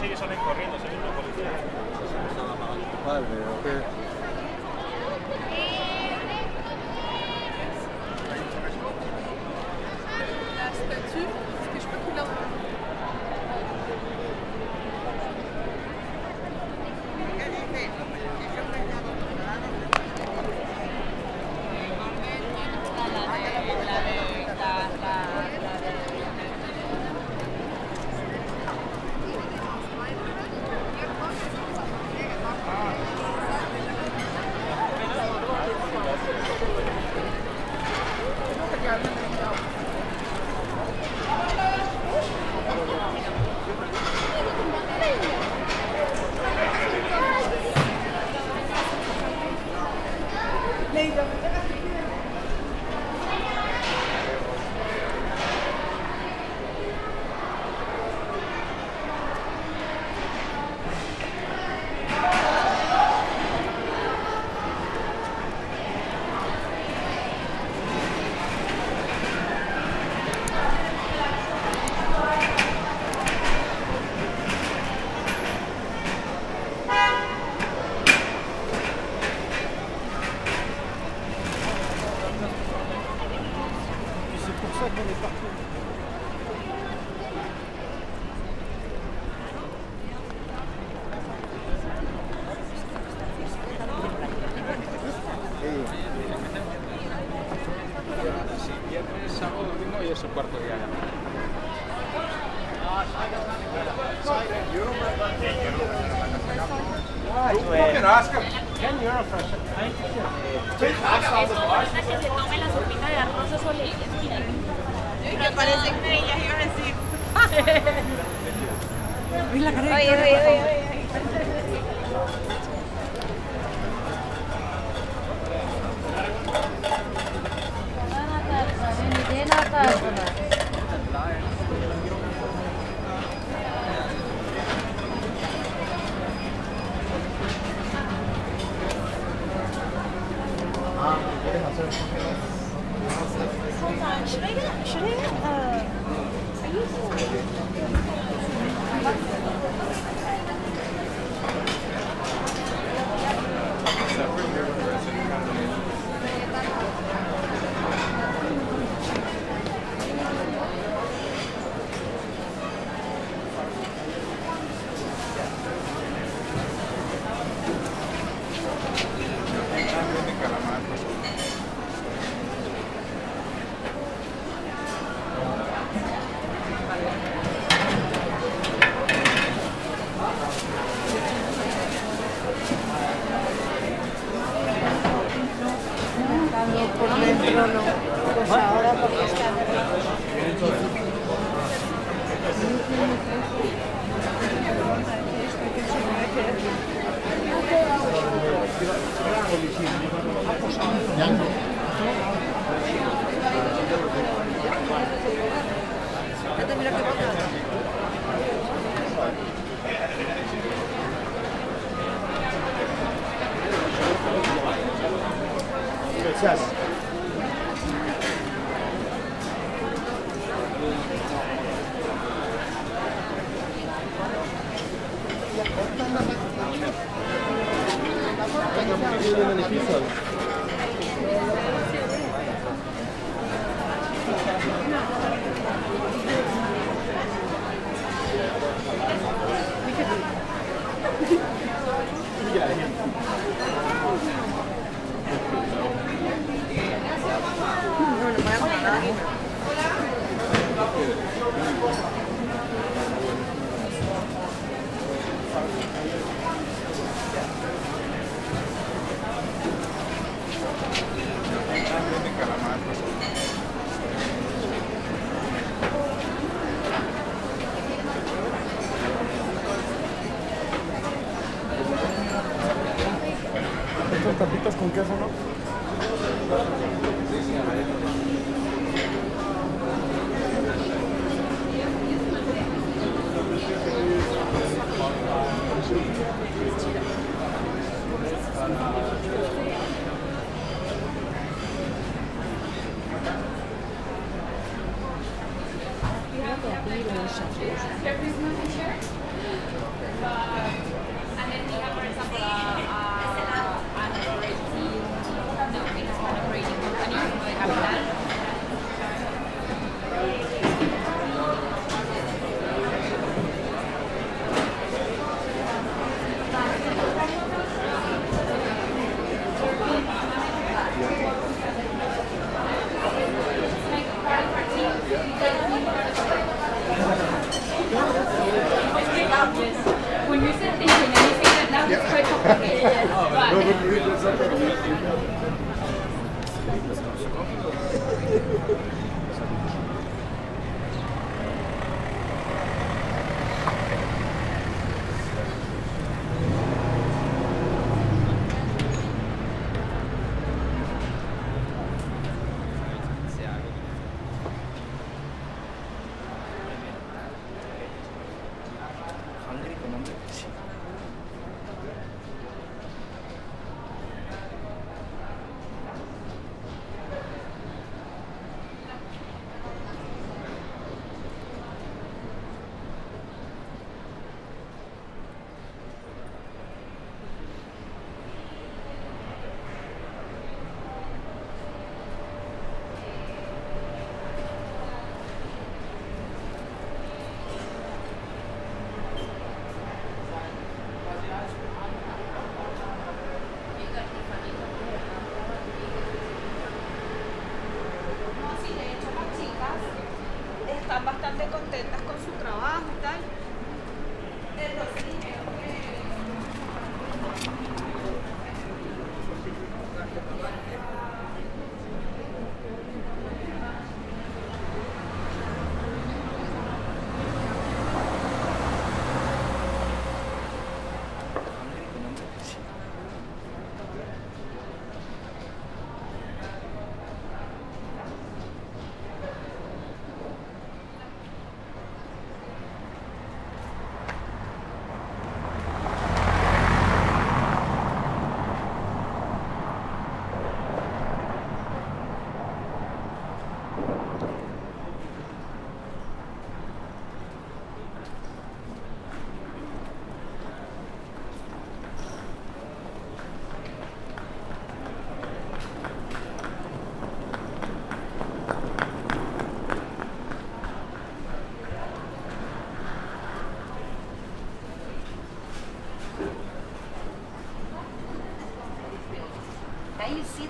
Corriendo, se viene la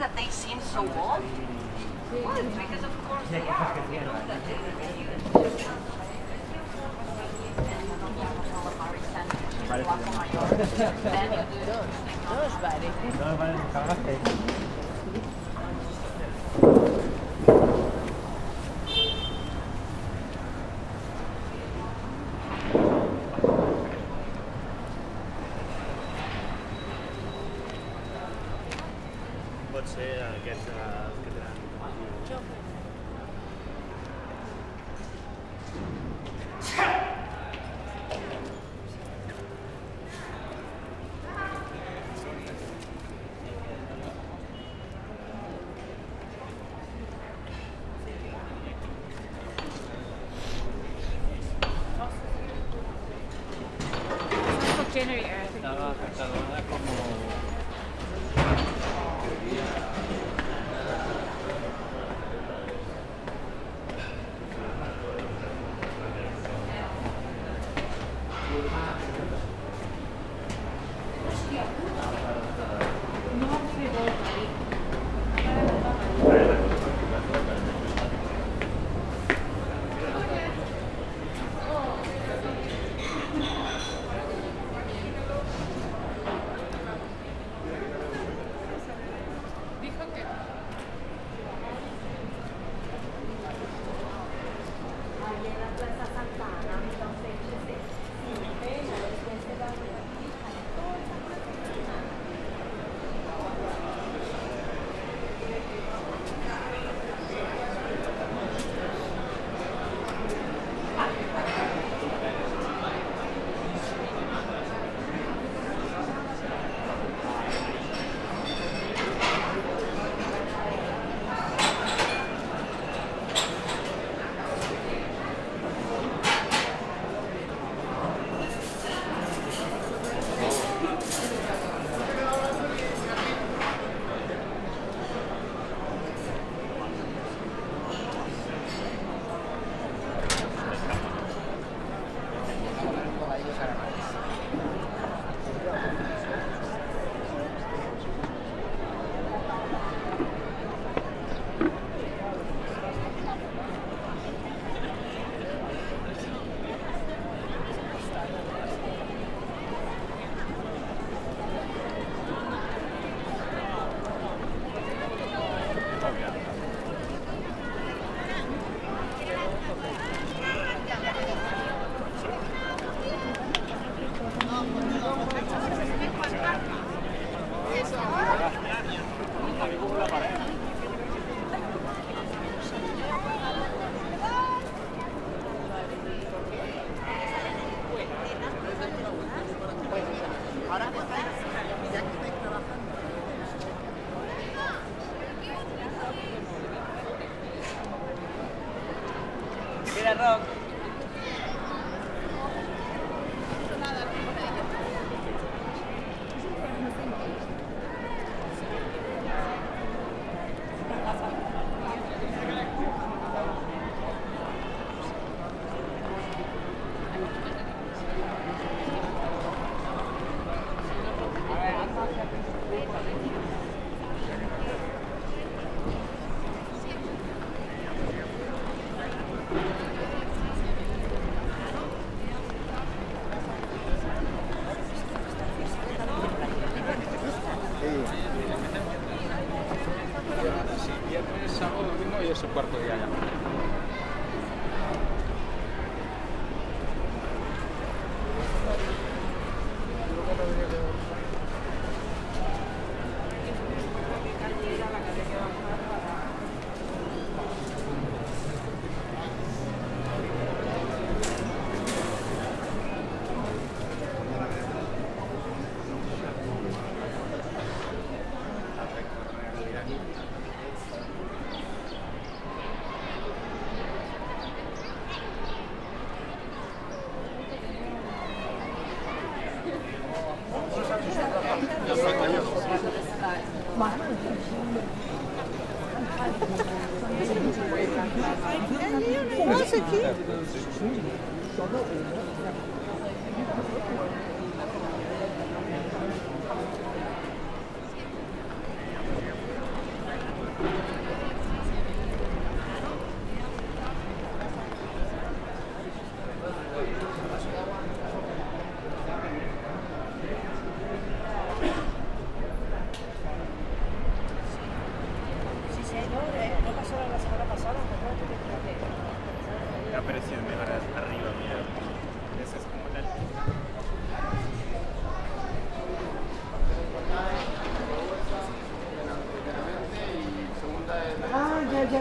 that they seem so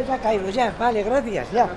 ya, caído, ya. Vale, gracias, ya.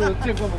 有见过吗？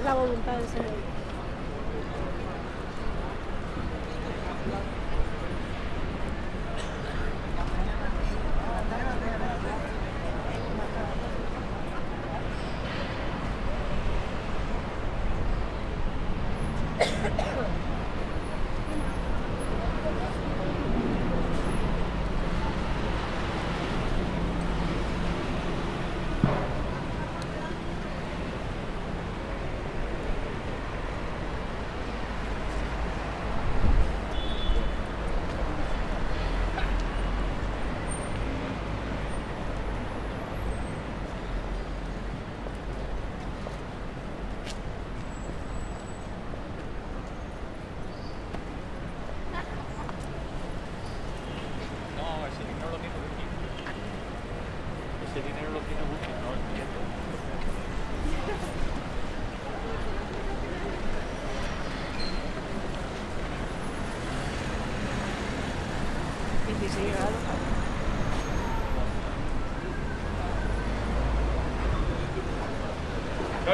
Es la voluntad del Señor.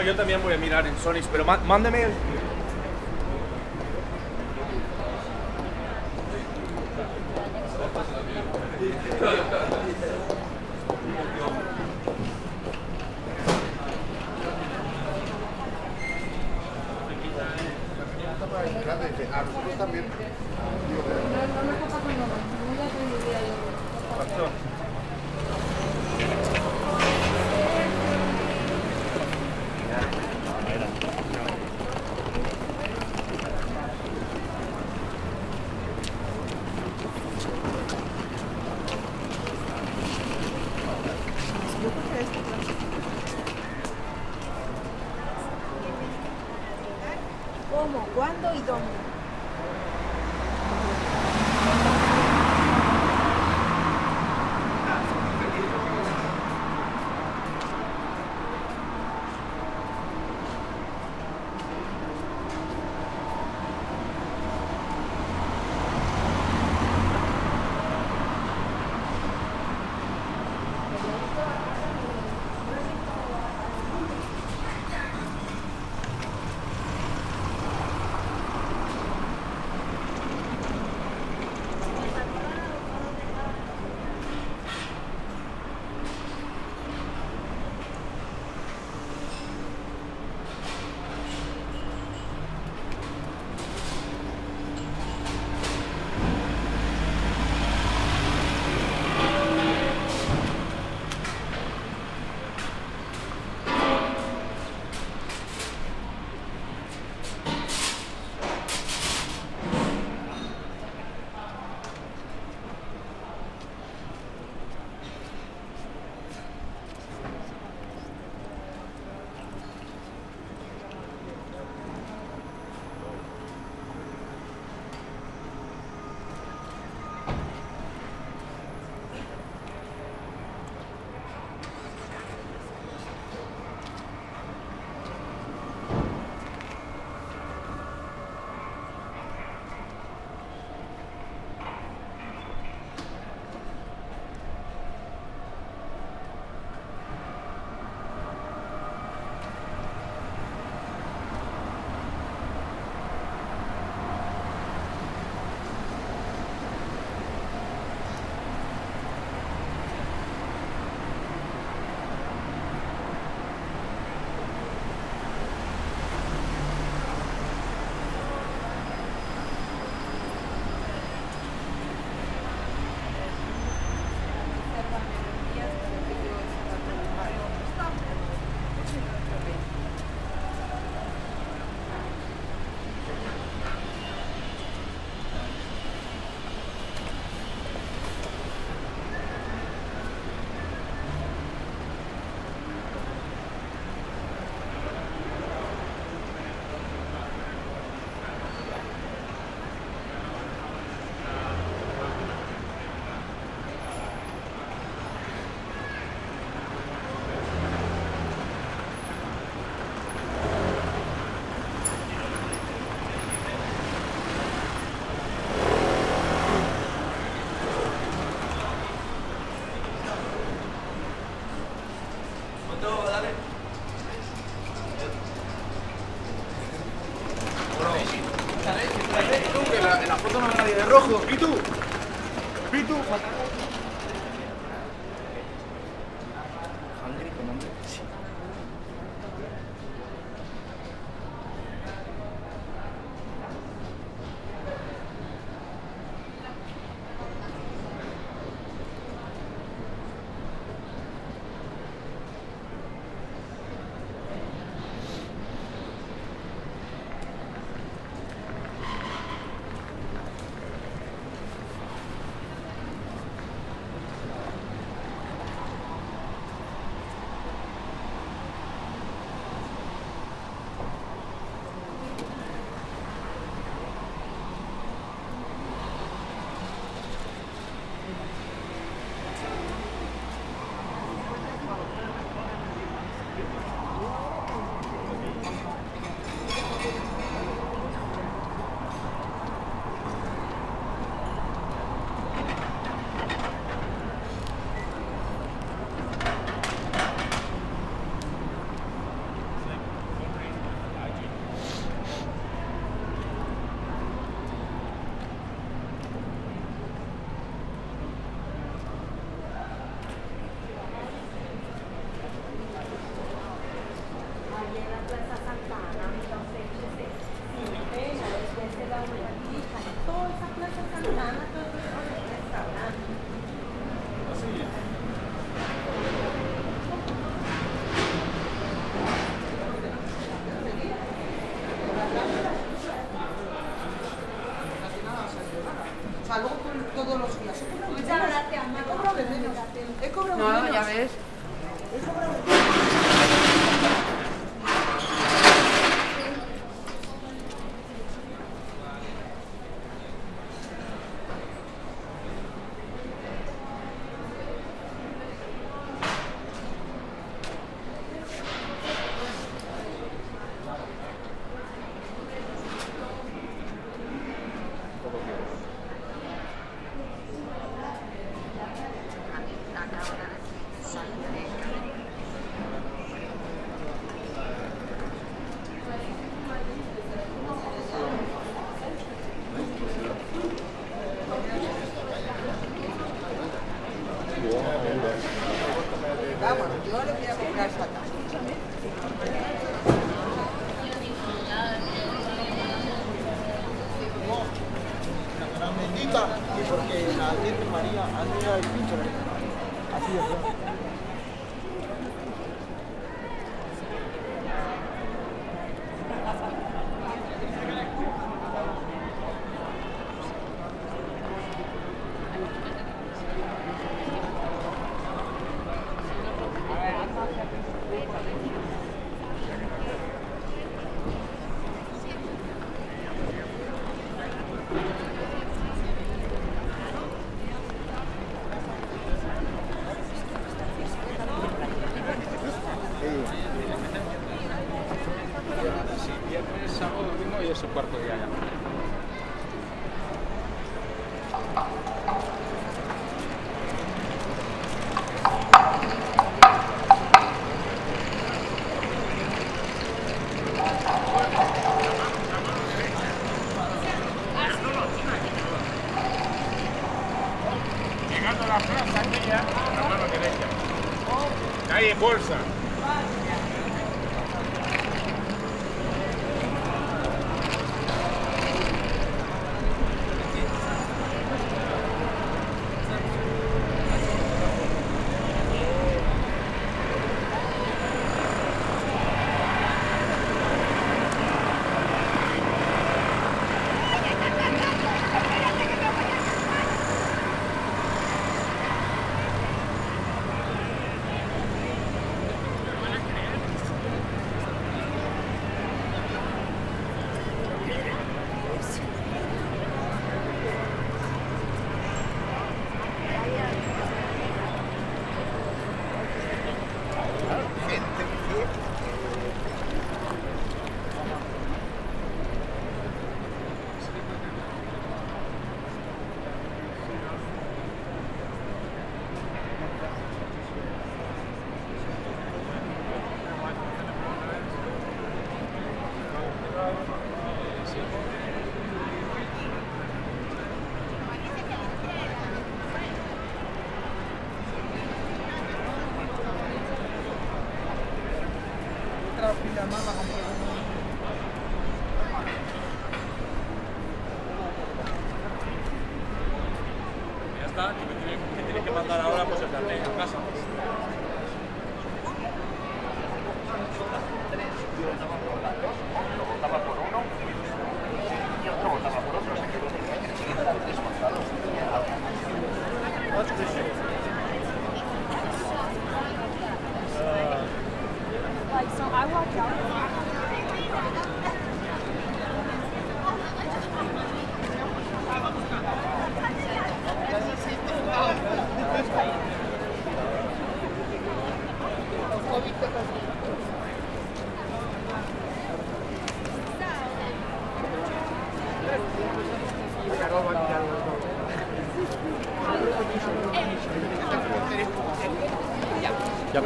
yo también voy a mirar en Sonics, pero mándeme cuándo y dónde.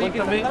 também.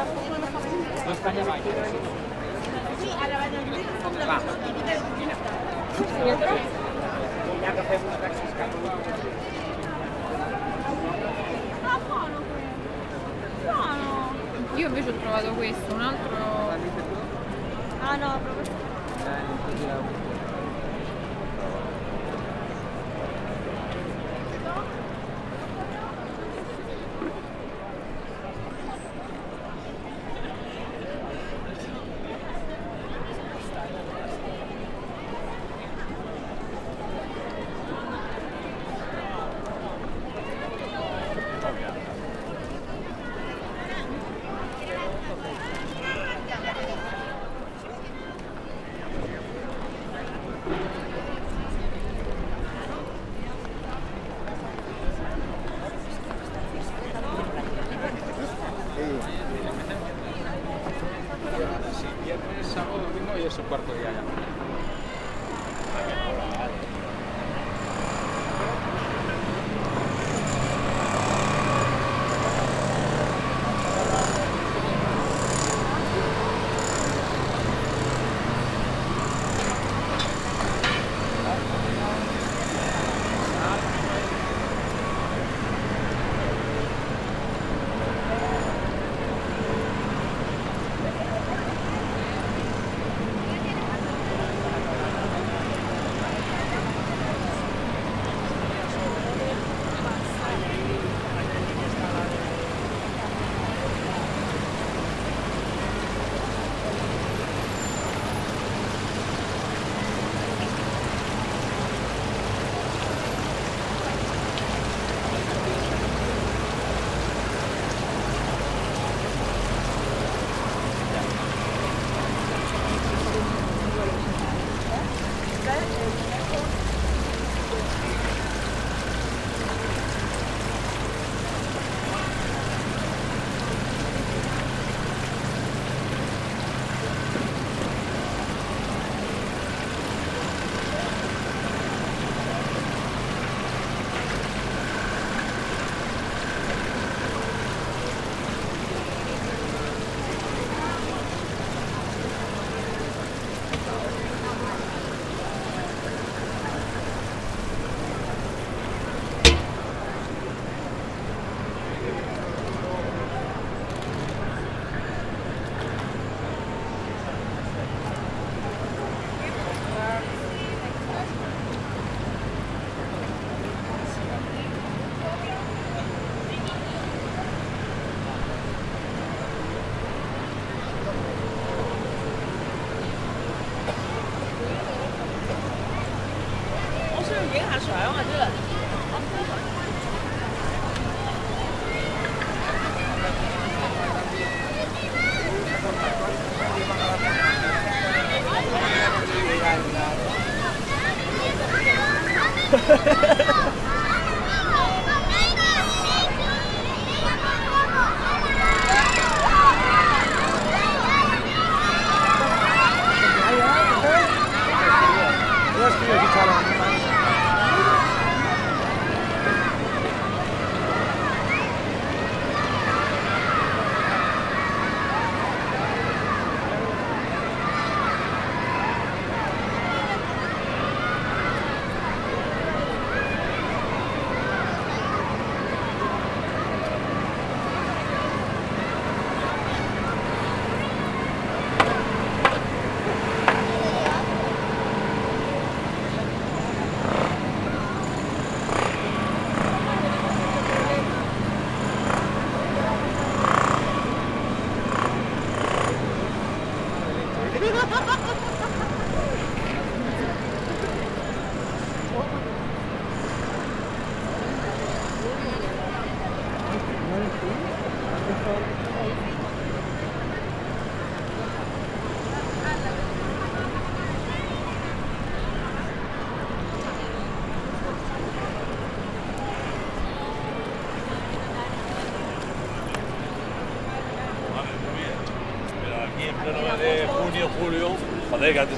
Eh, que antes.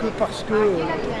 Que... parce que euh,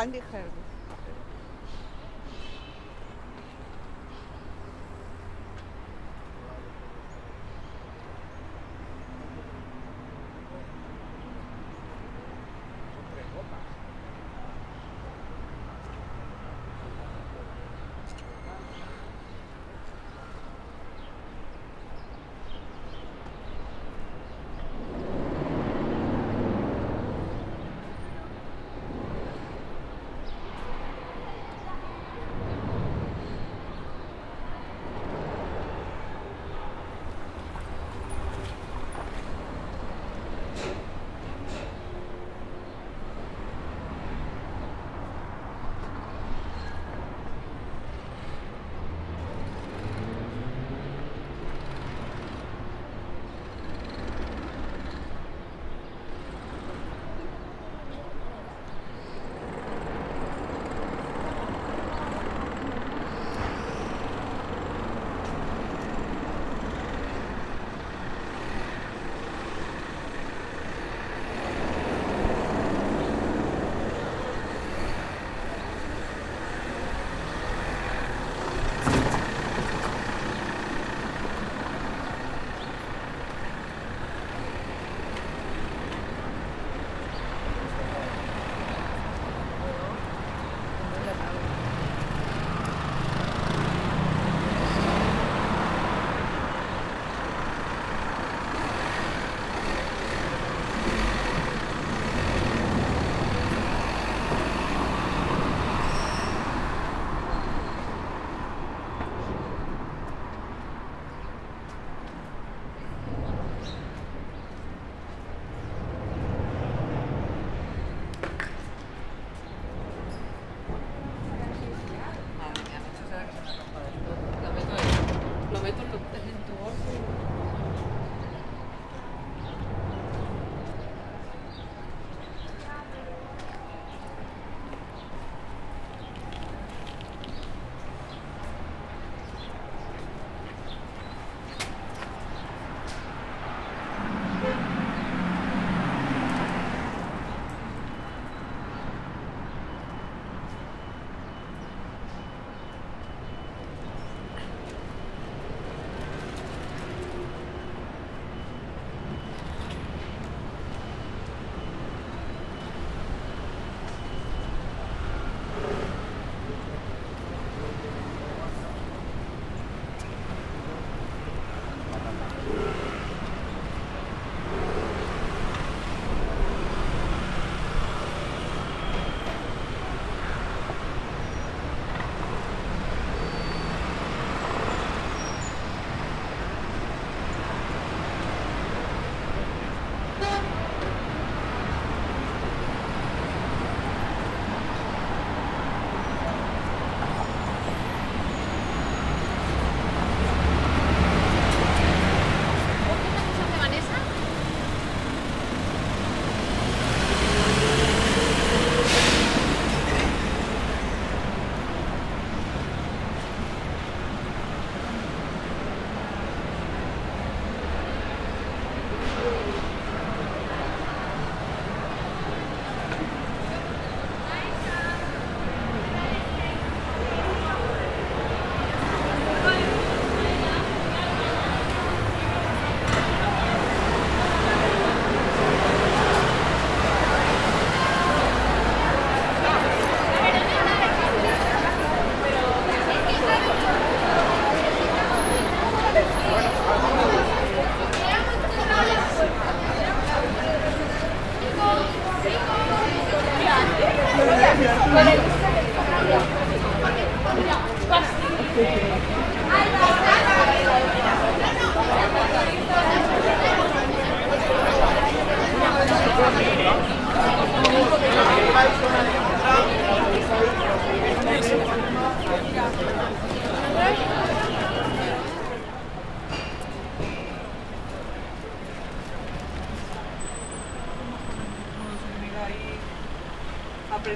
반기很?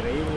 creíble.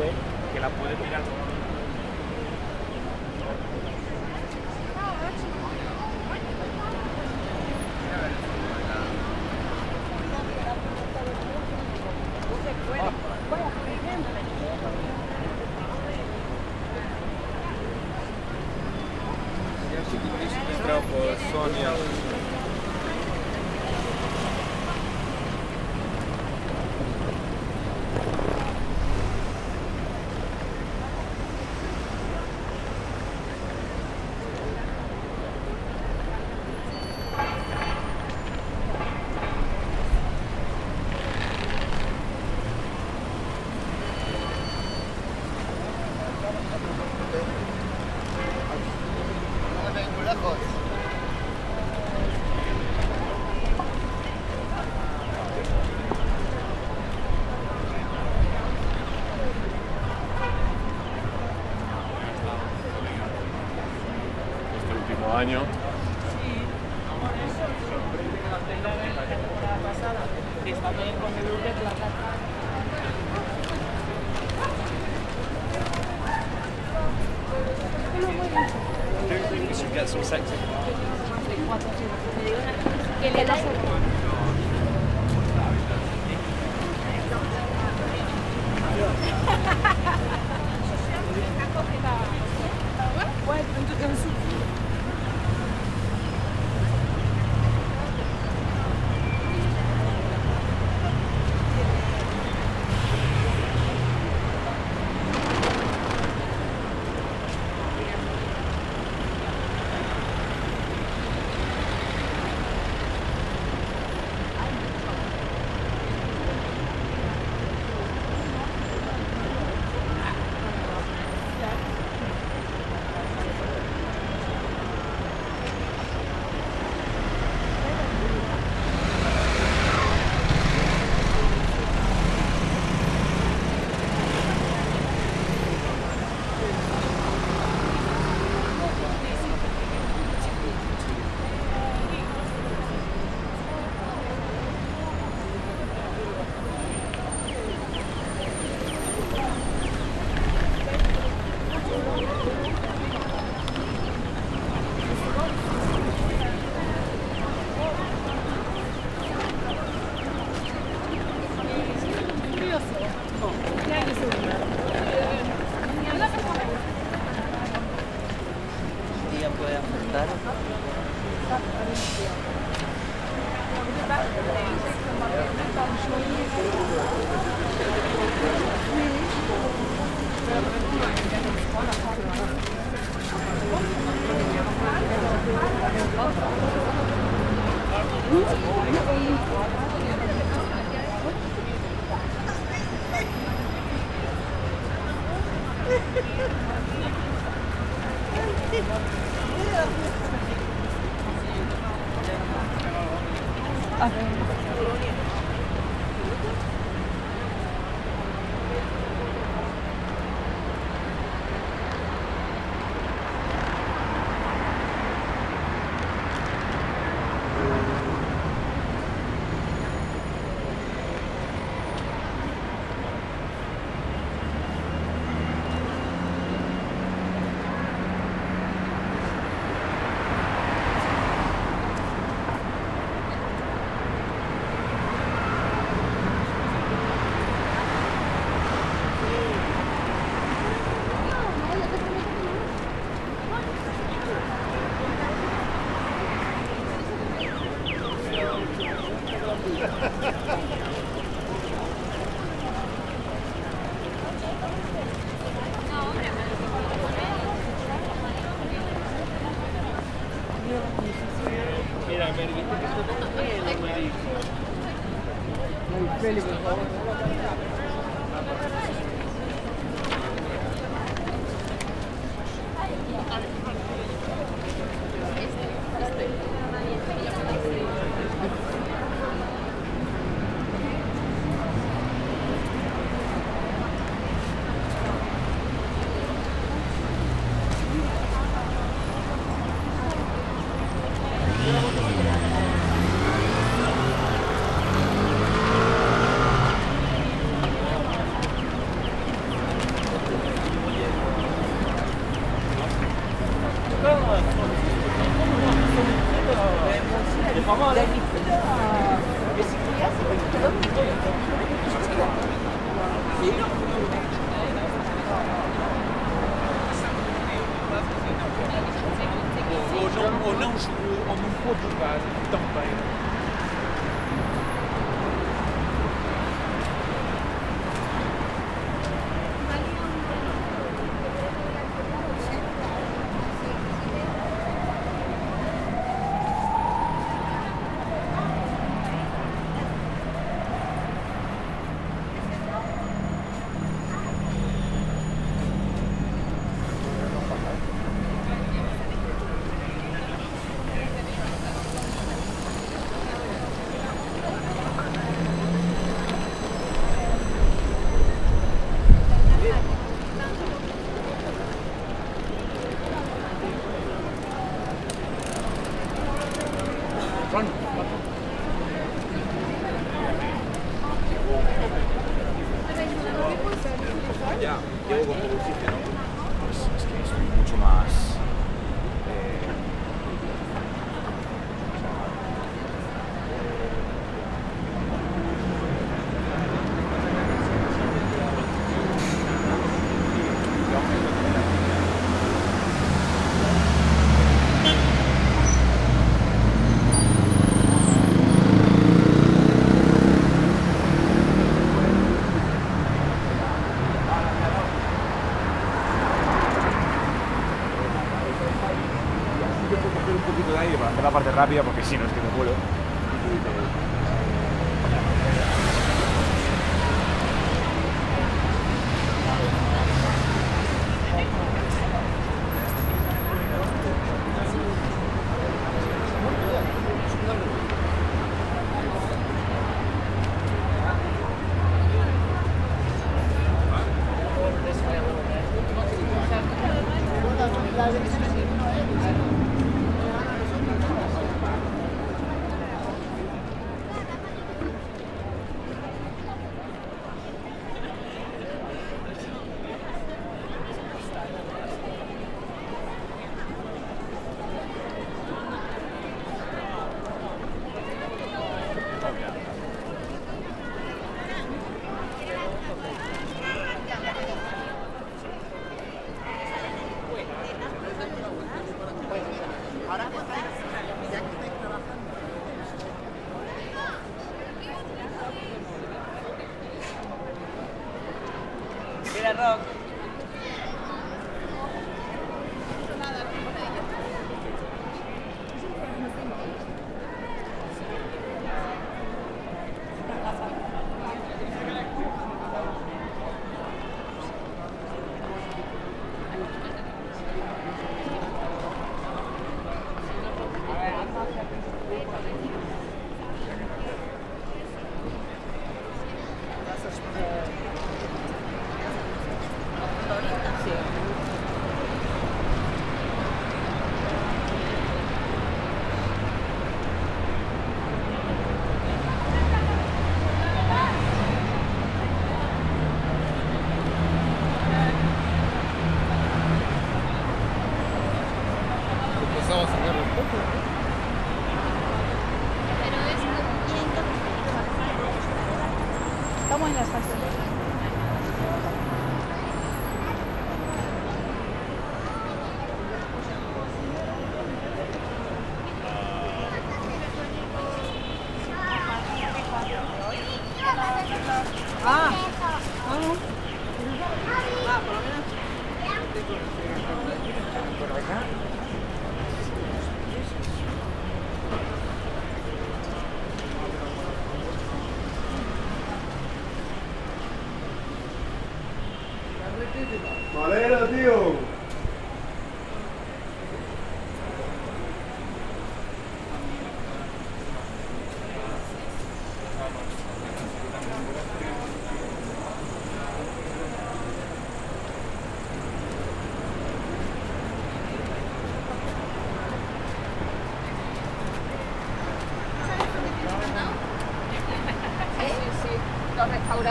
You know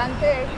antes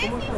¿Cómo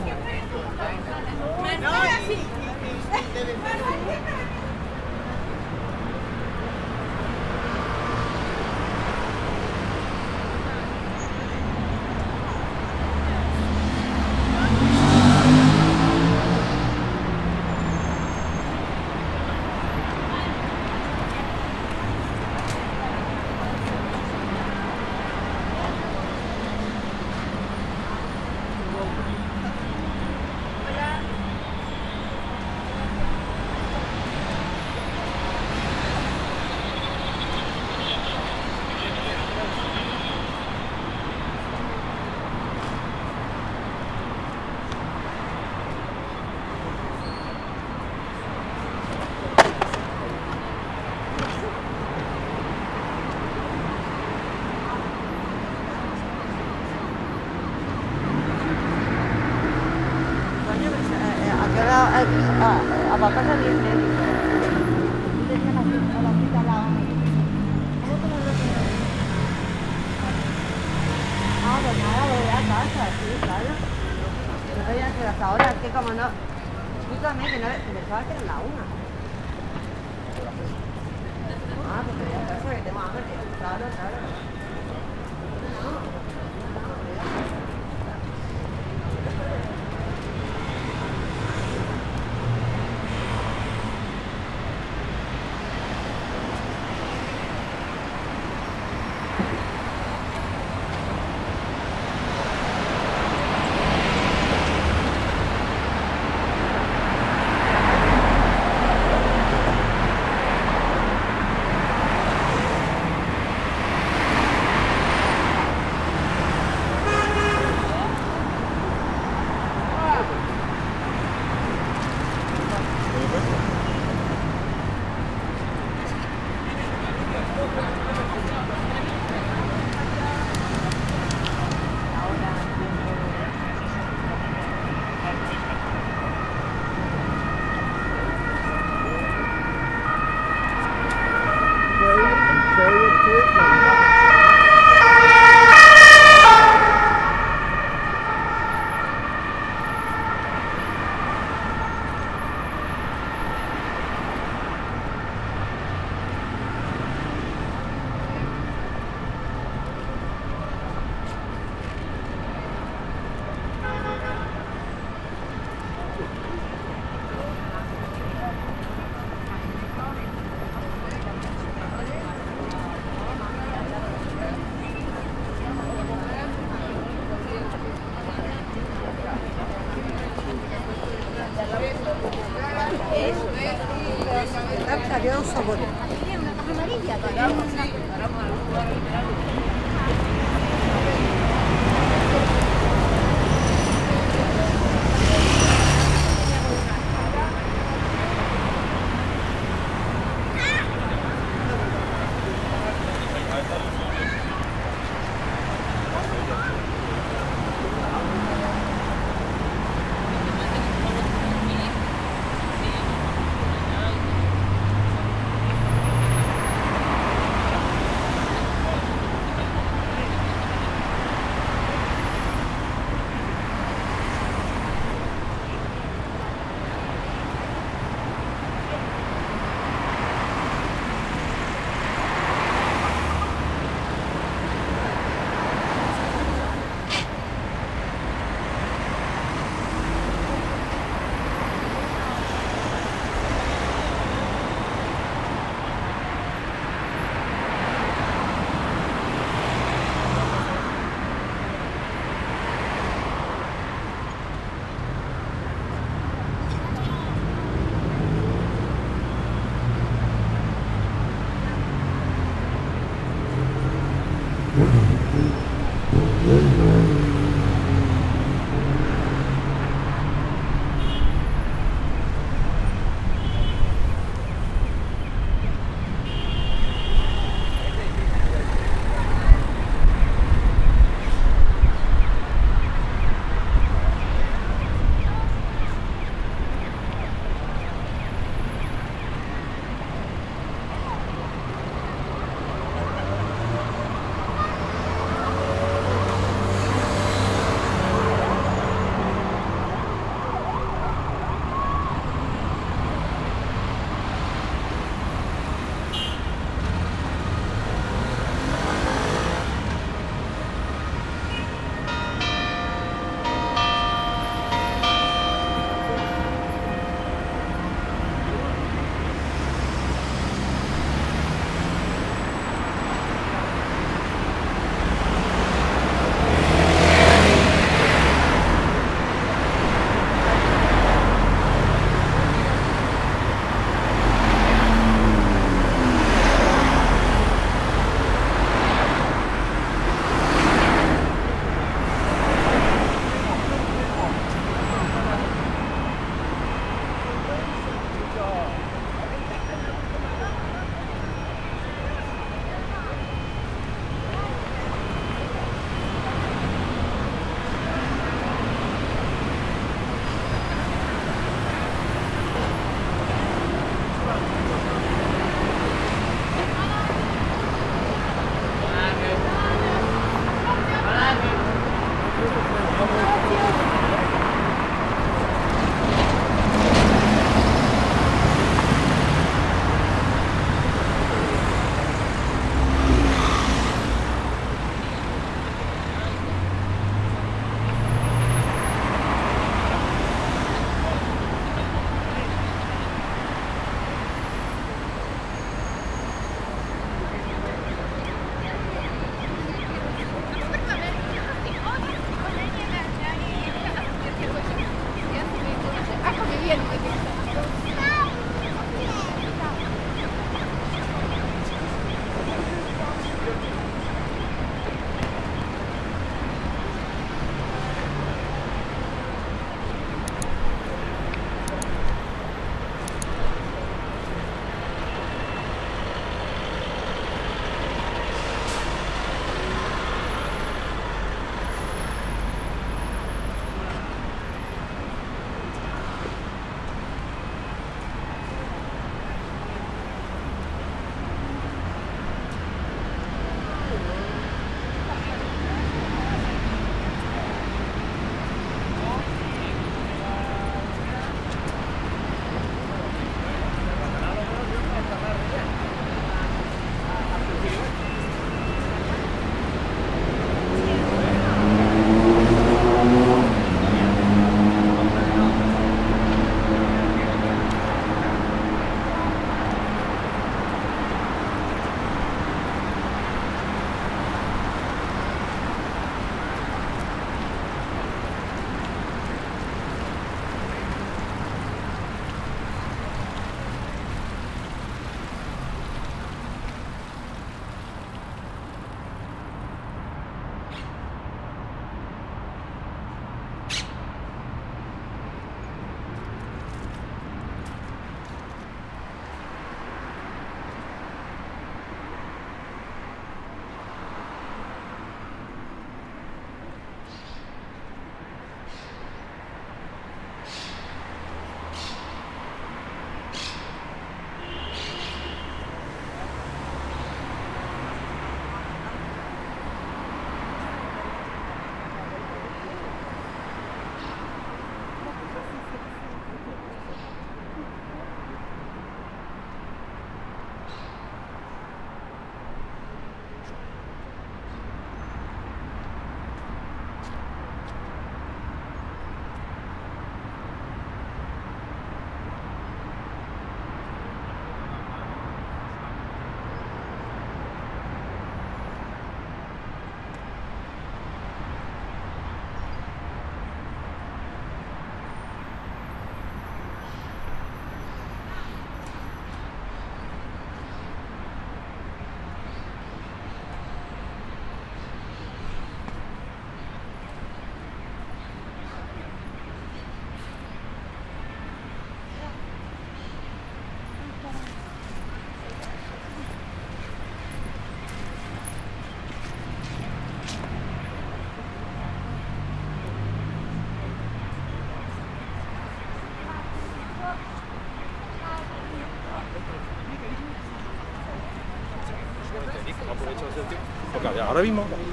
Ahora mismo.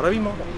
Ahora mismo.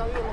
そうい。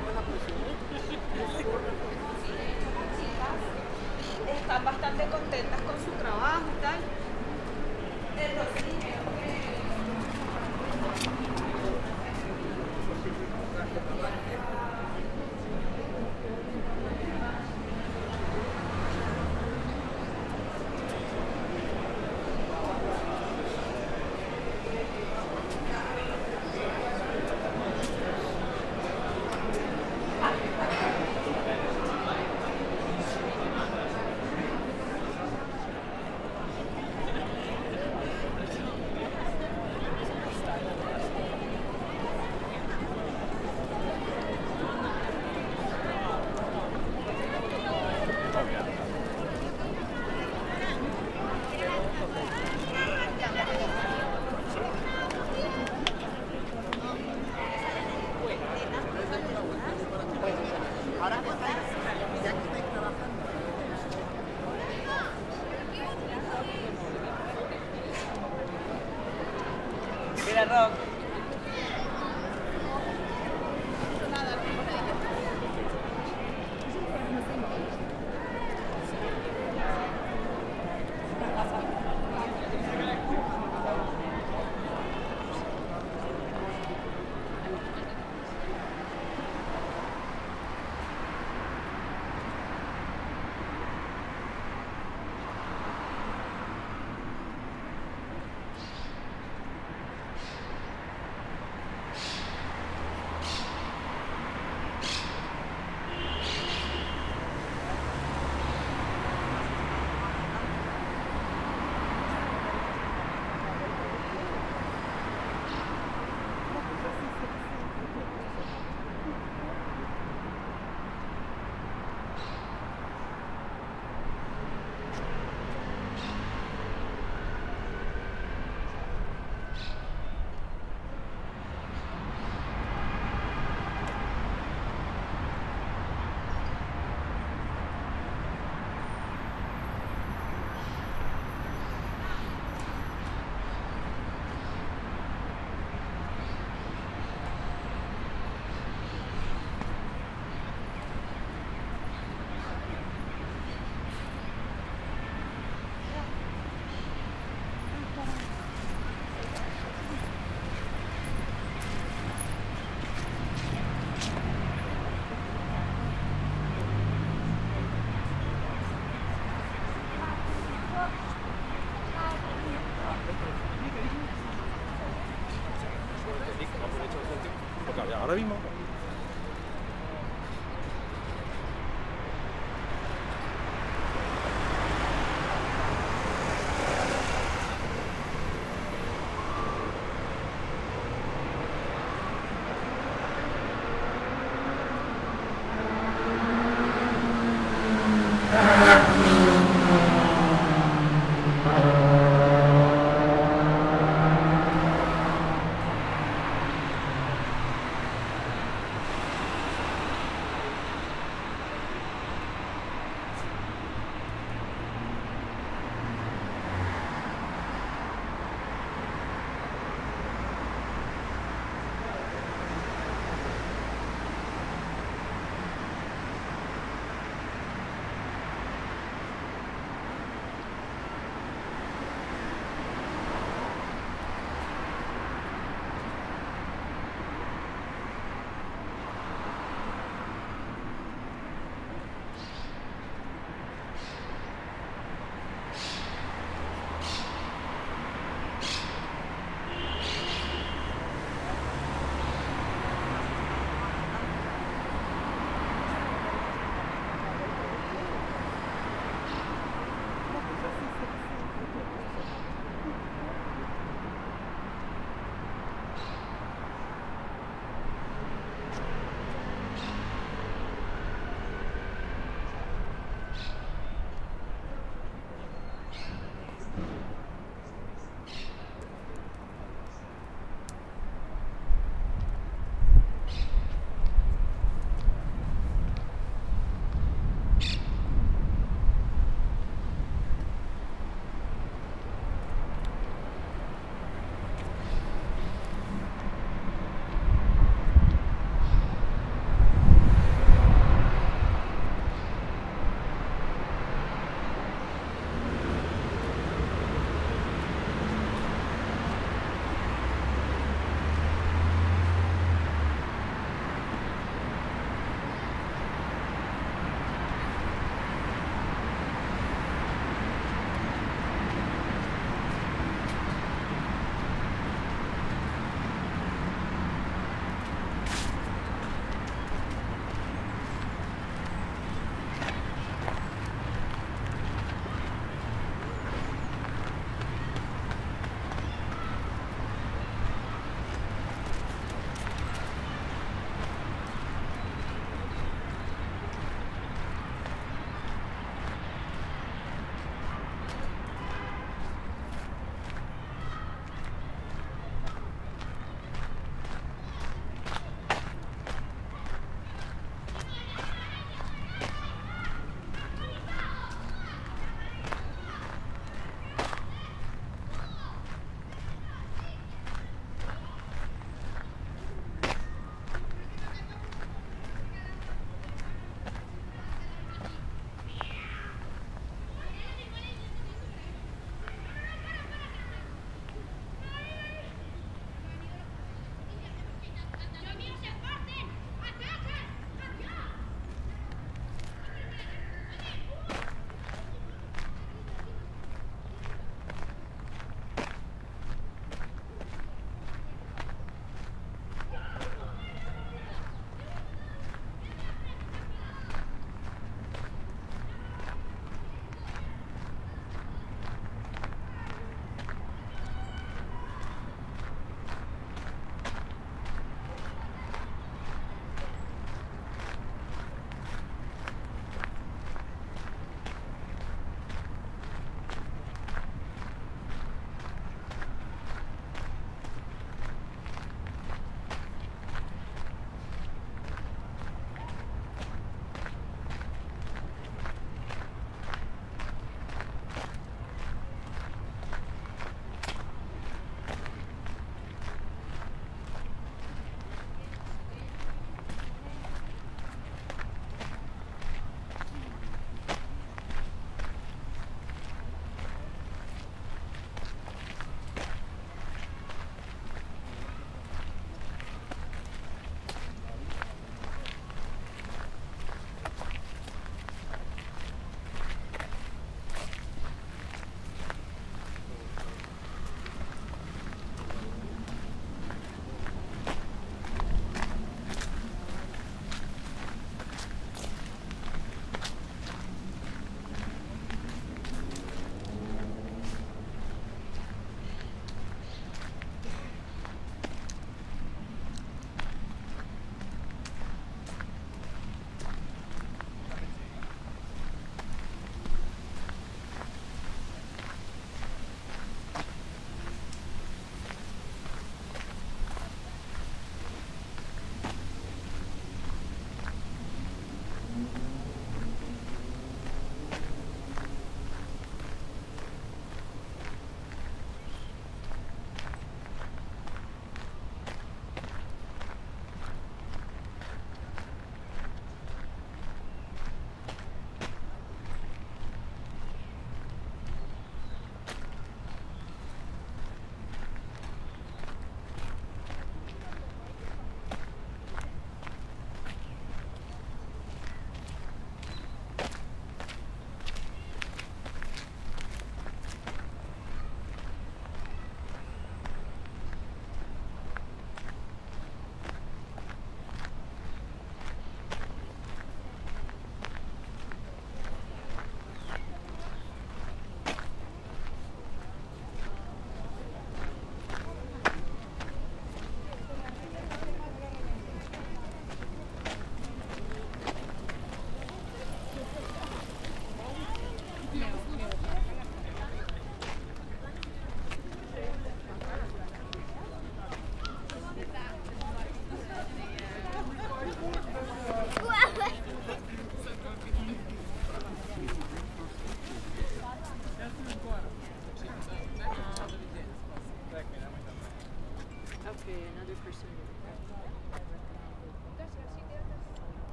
Ahora mismo.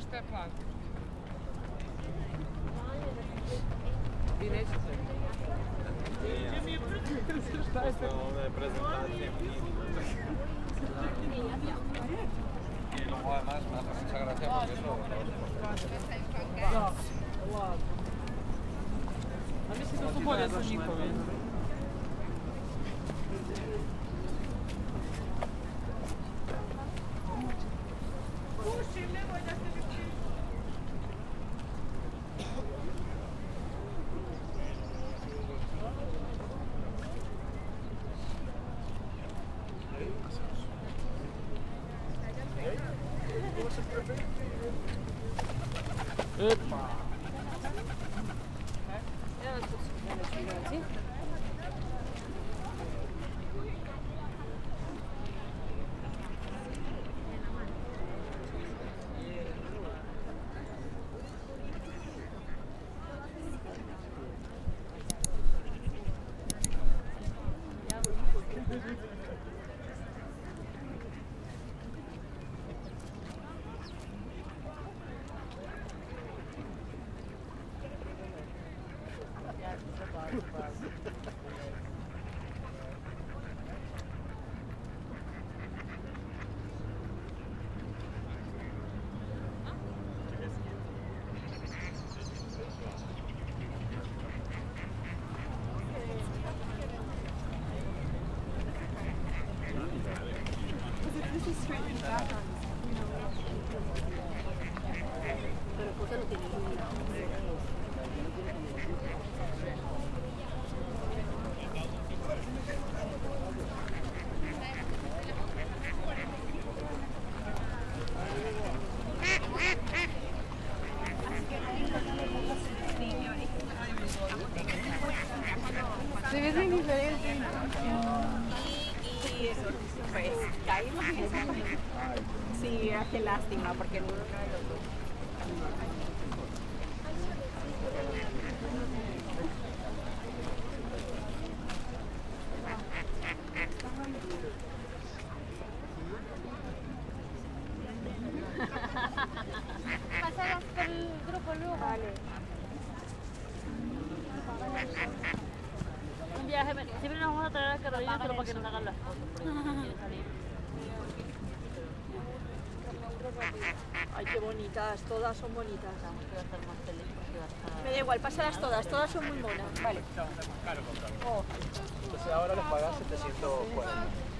ist der Park. Bien diferente. Y, y pues caímos en esa Sí, qué lástima, porque ninguno todas son bonitas. Me da igual, pásalas todas, todas son muy monas. Vale. Entonces ahora les pagas 740.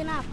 Enough. up.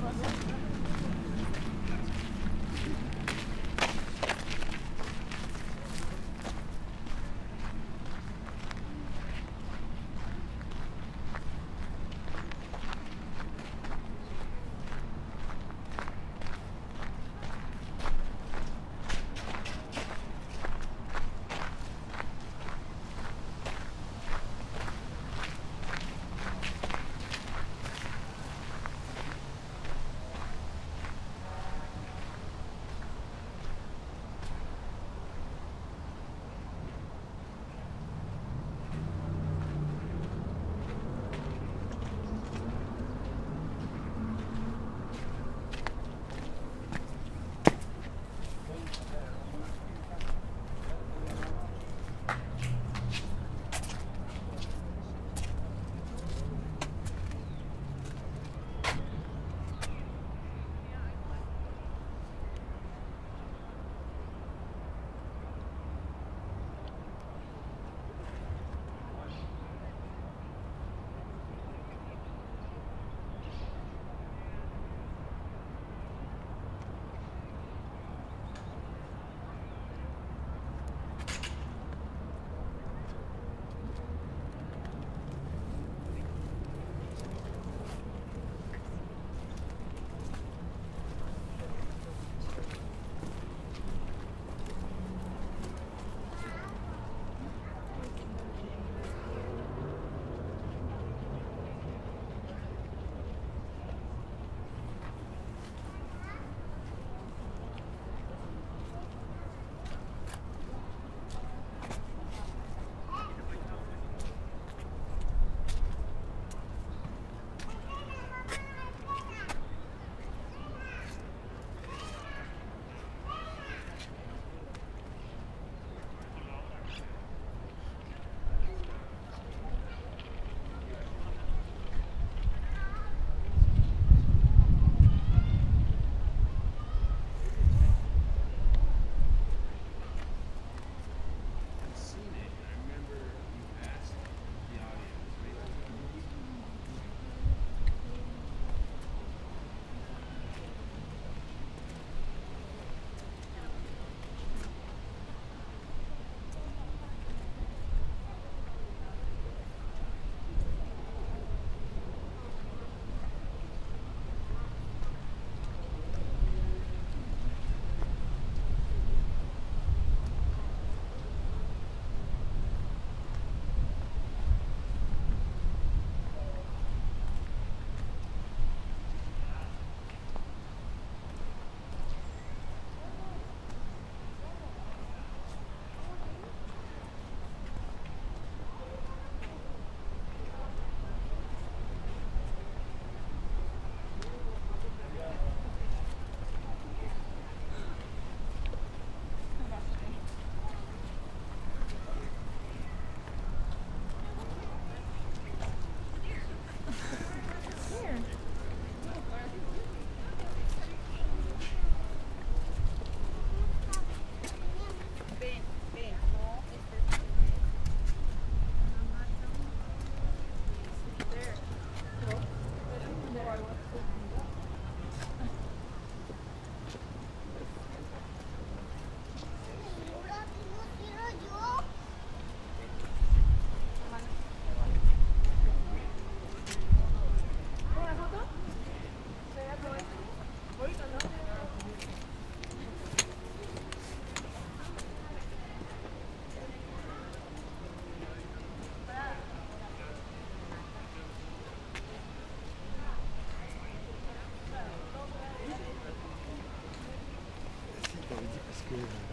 school.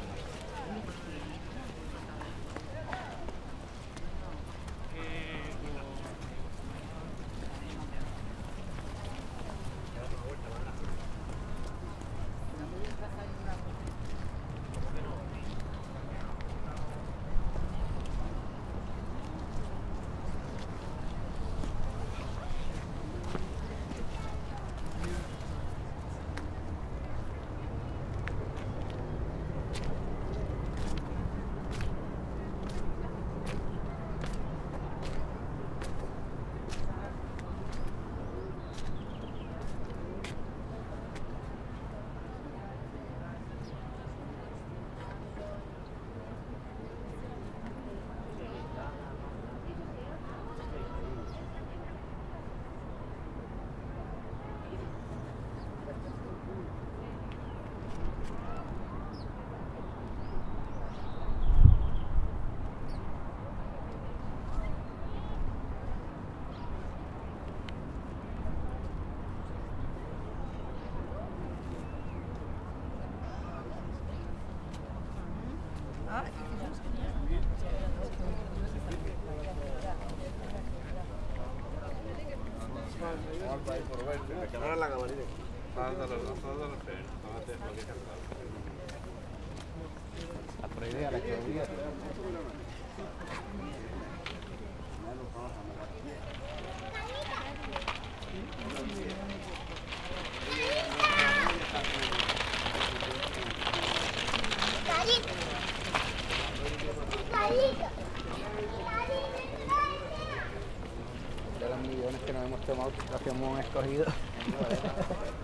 La tomado, hacíamos escogido.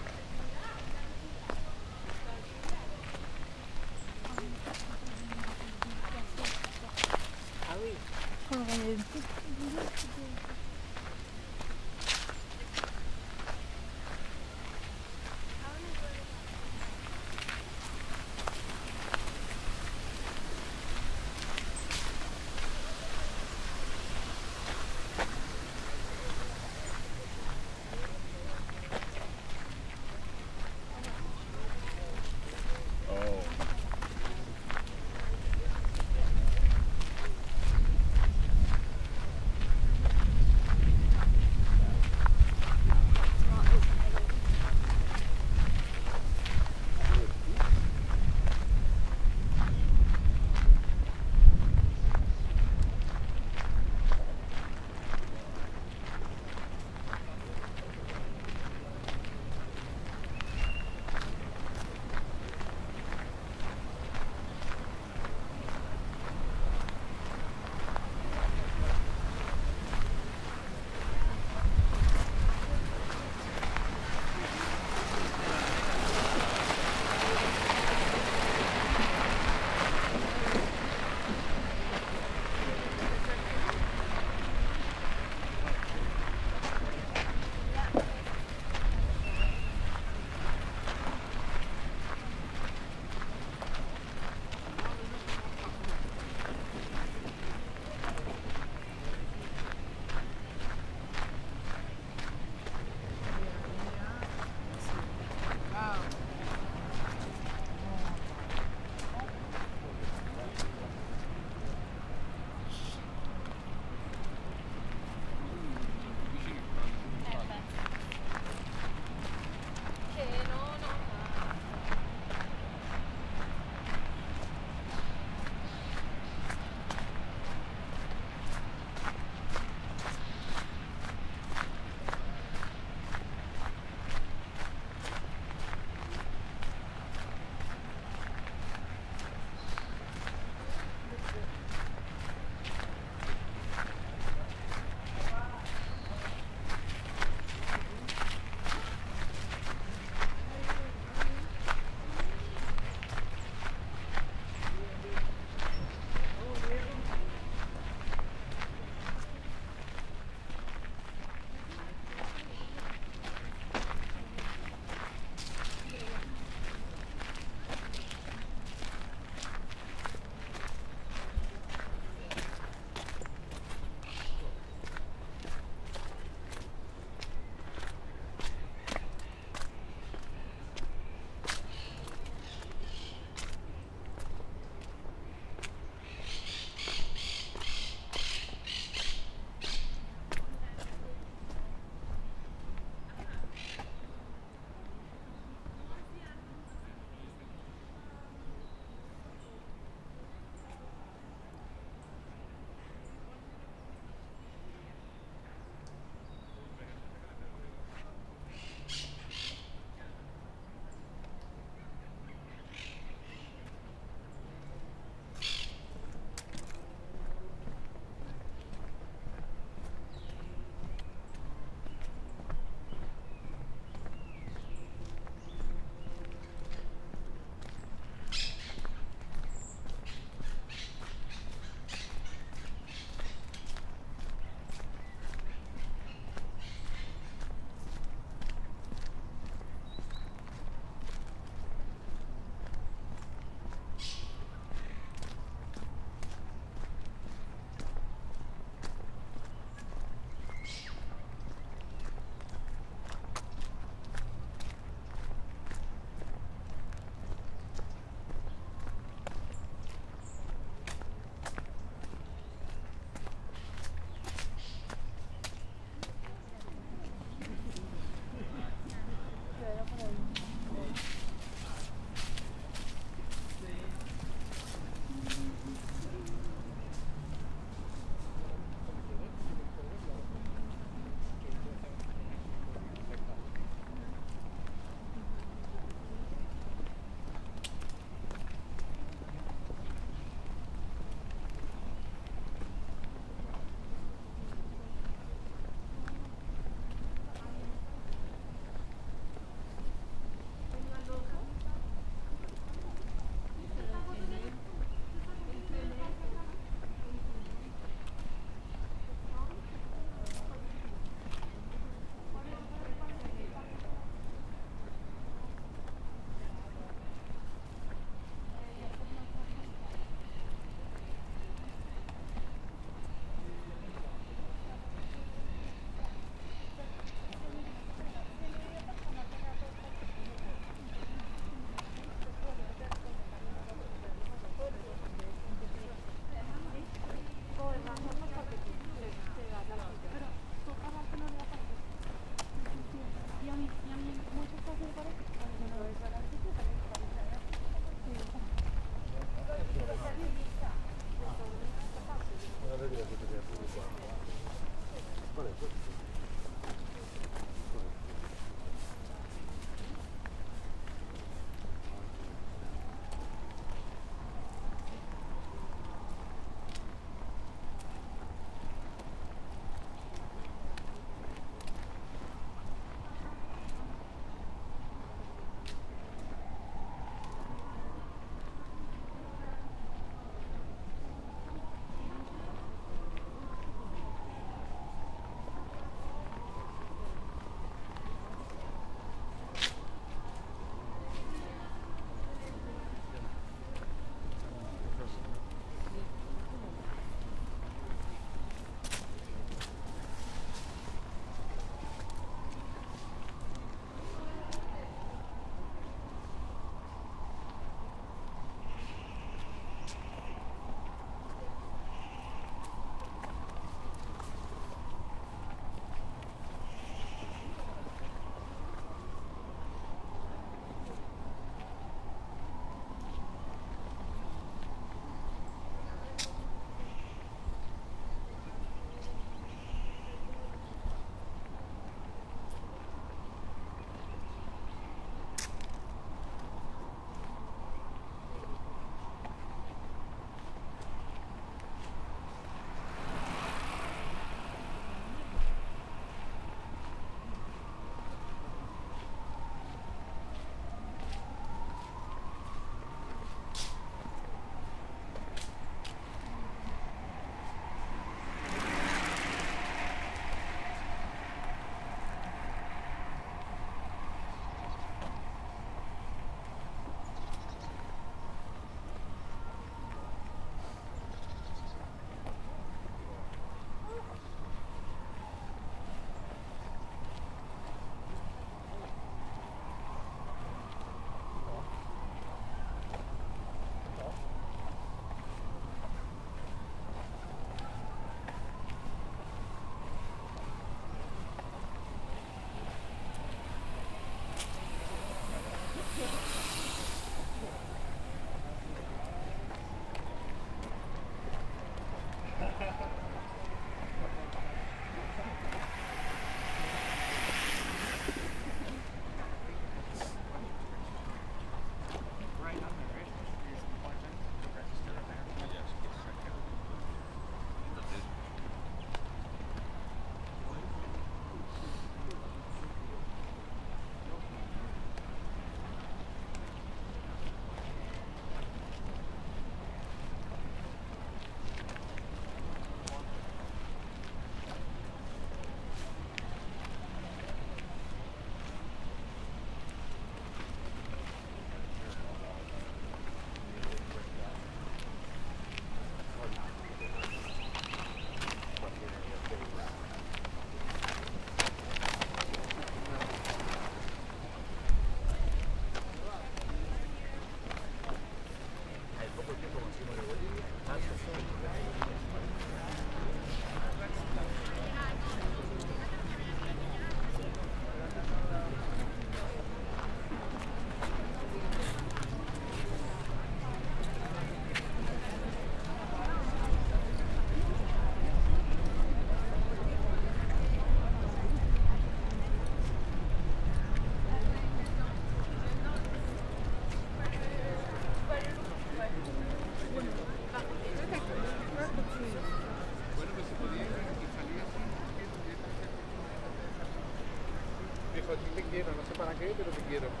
para a ele do Figueira.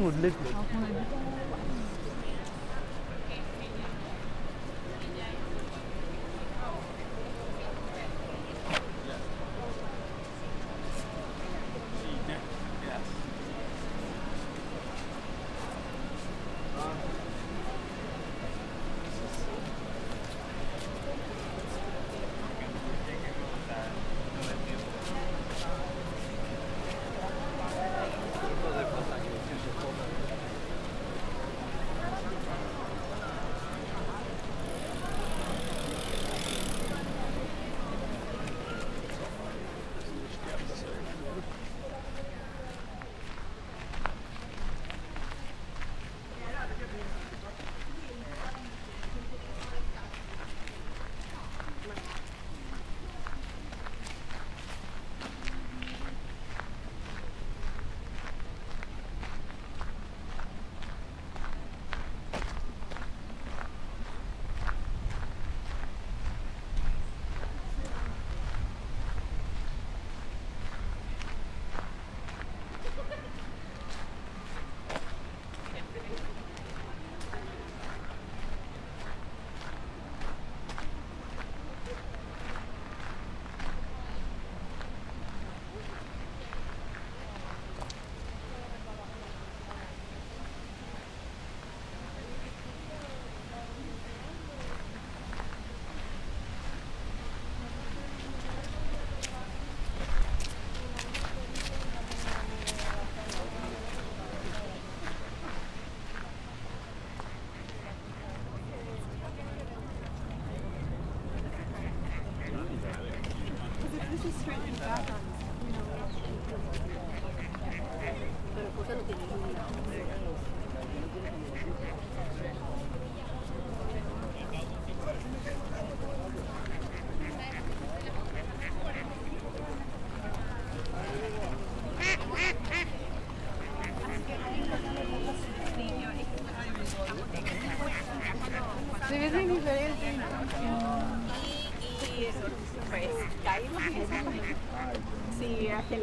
Would live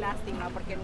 lástima, porque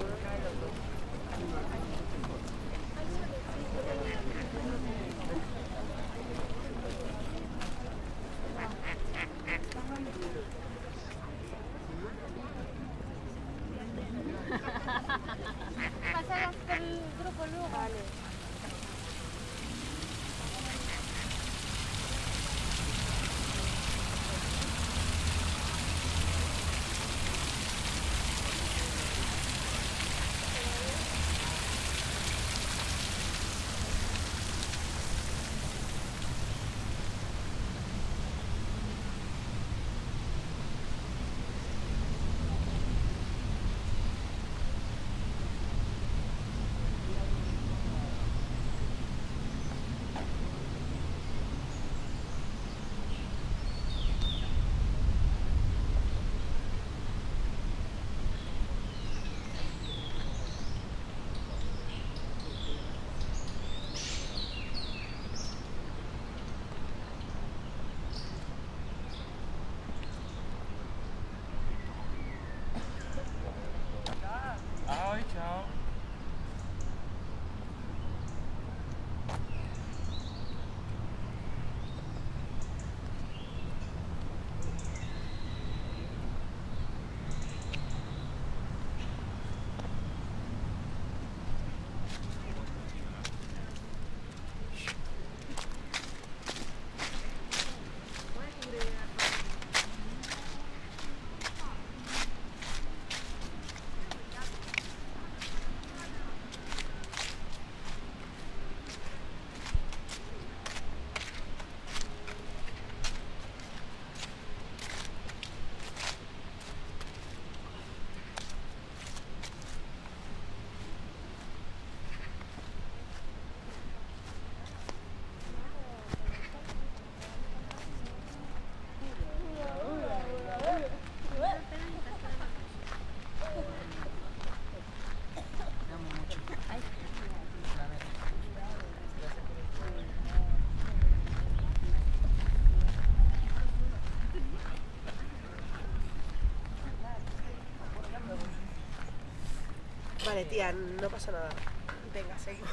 Vale, tía, no pasa nada. Venga, seguimos.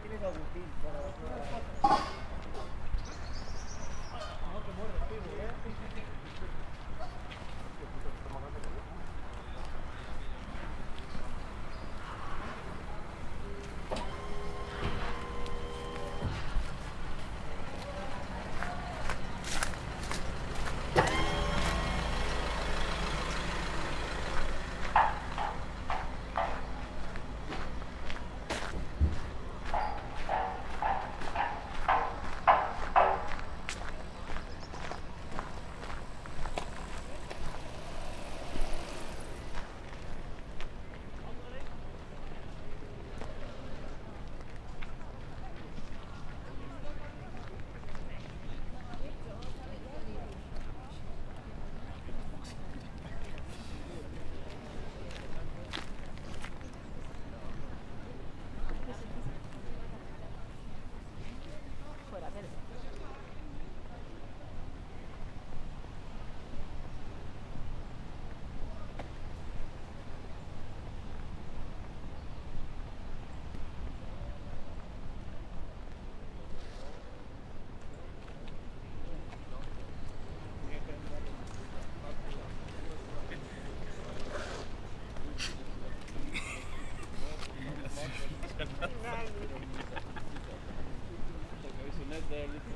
que tienes Agustín. there.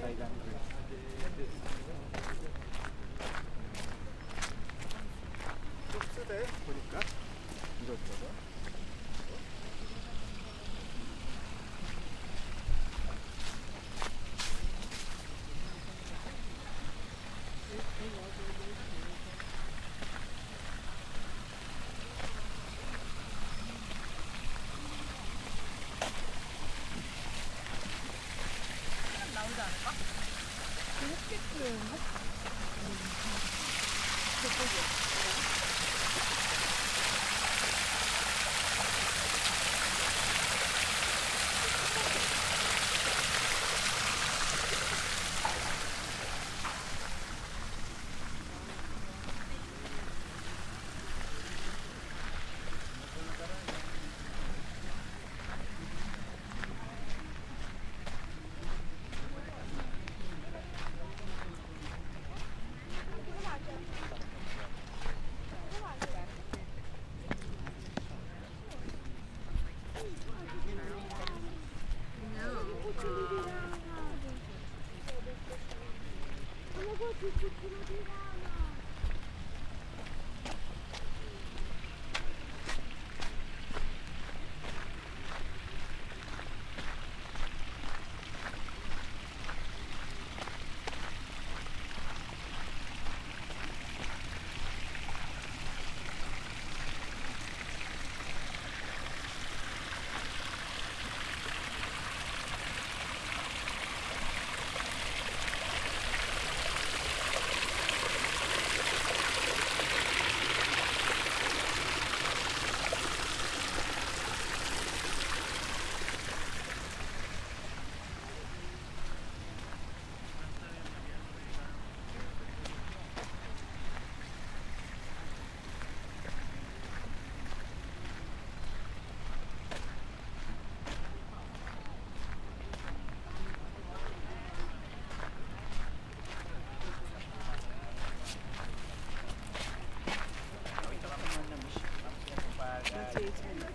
階段 쉽게끔 you.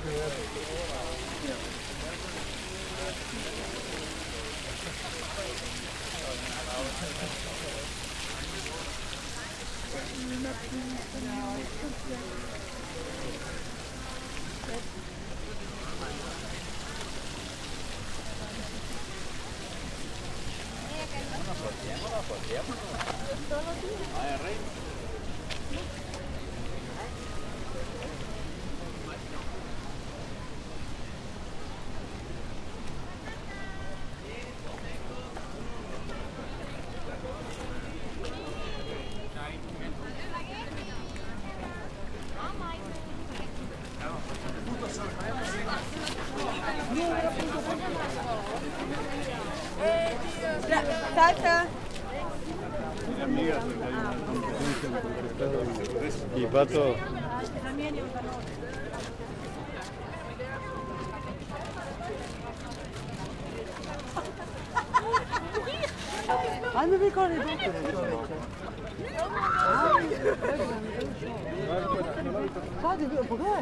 drink or you have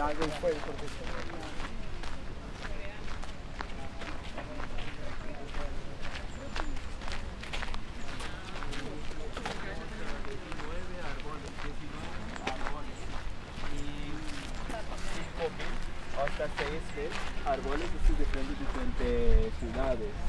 lago y porque hasta seis árboles diferentes ciudades.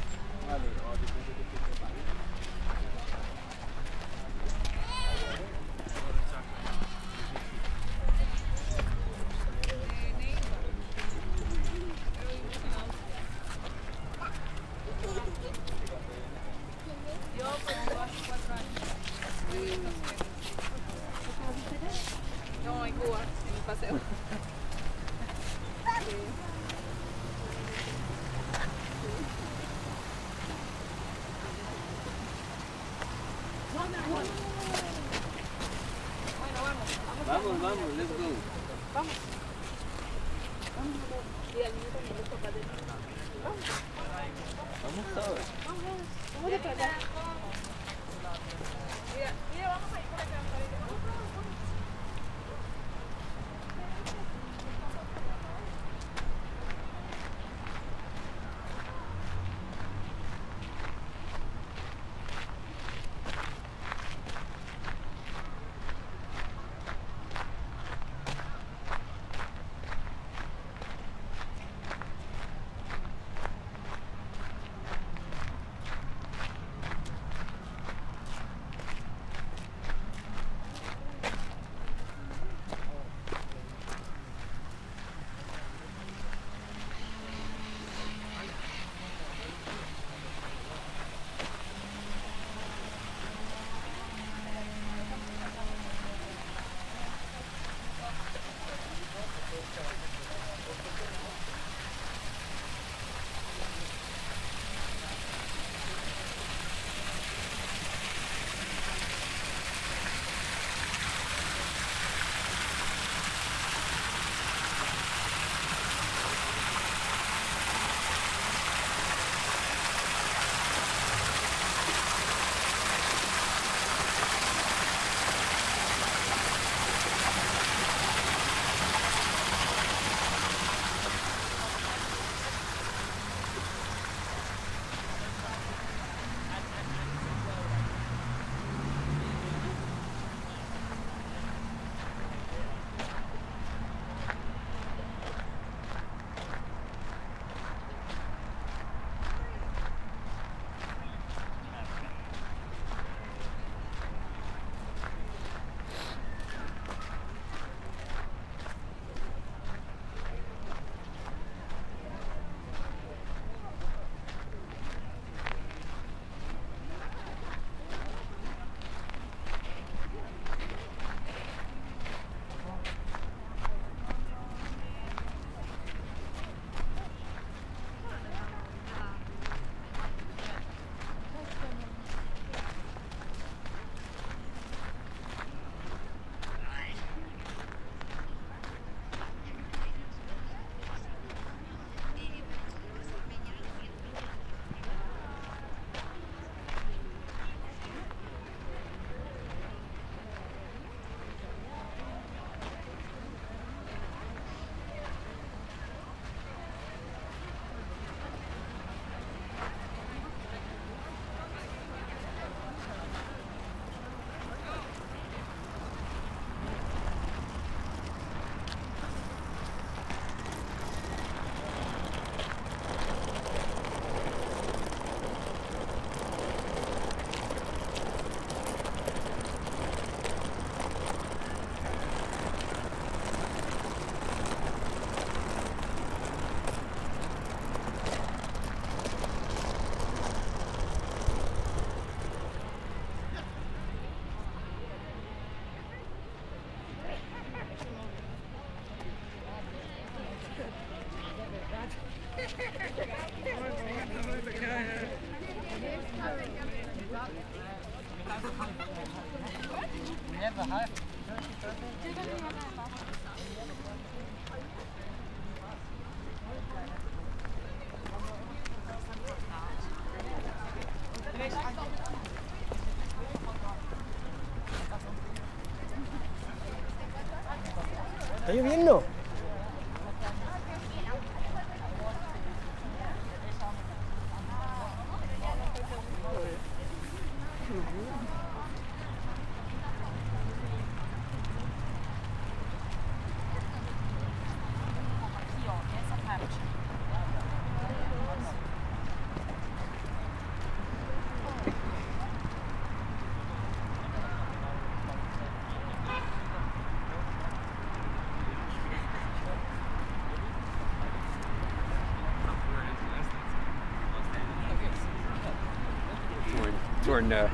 or uh,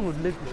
would live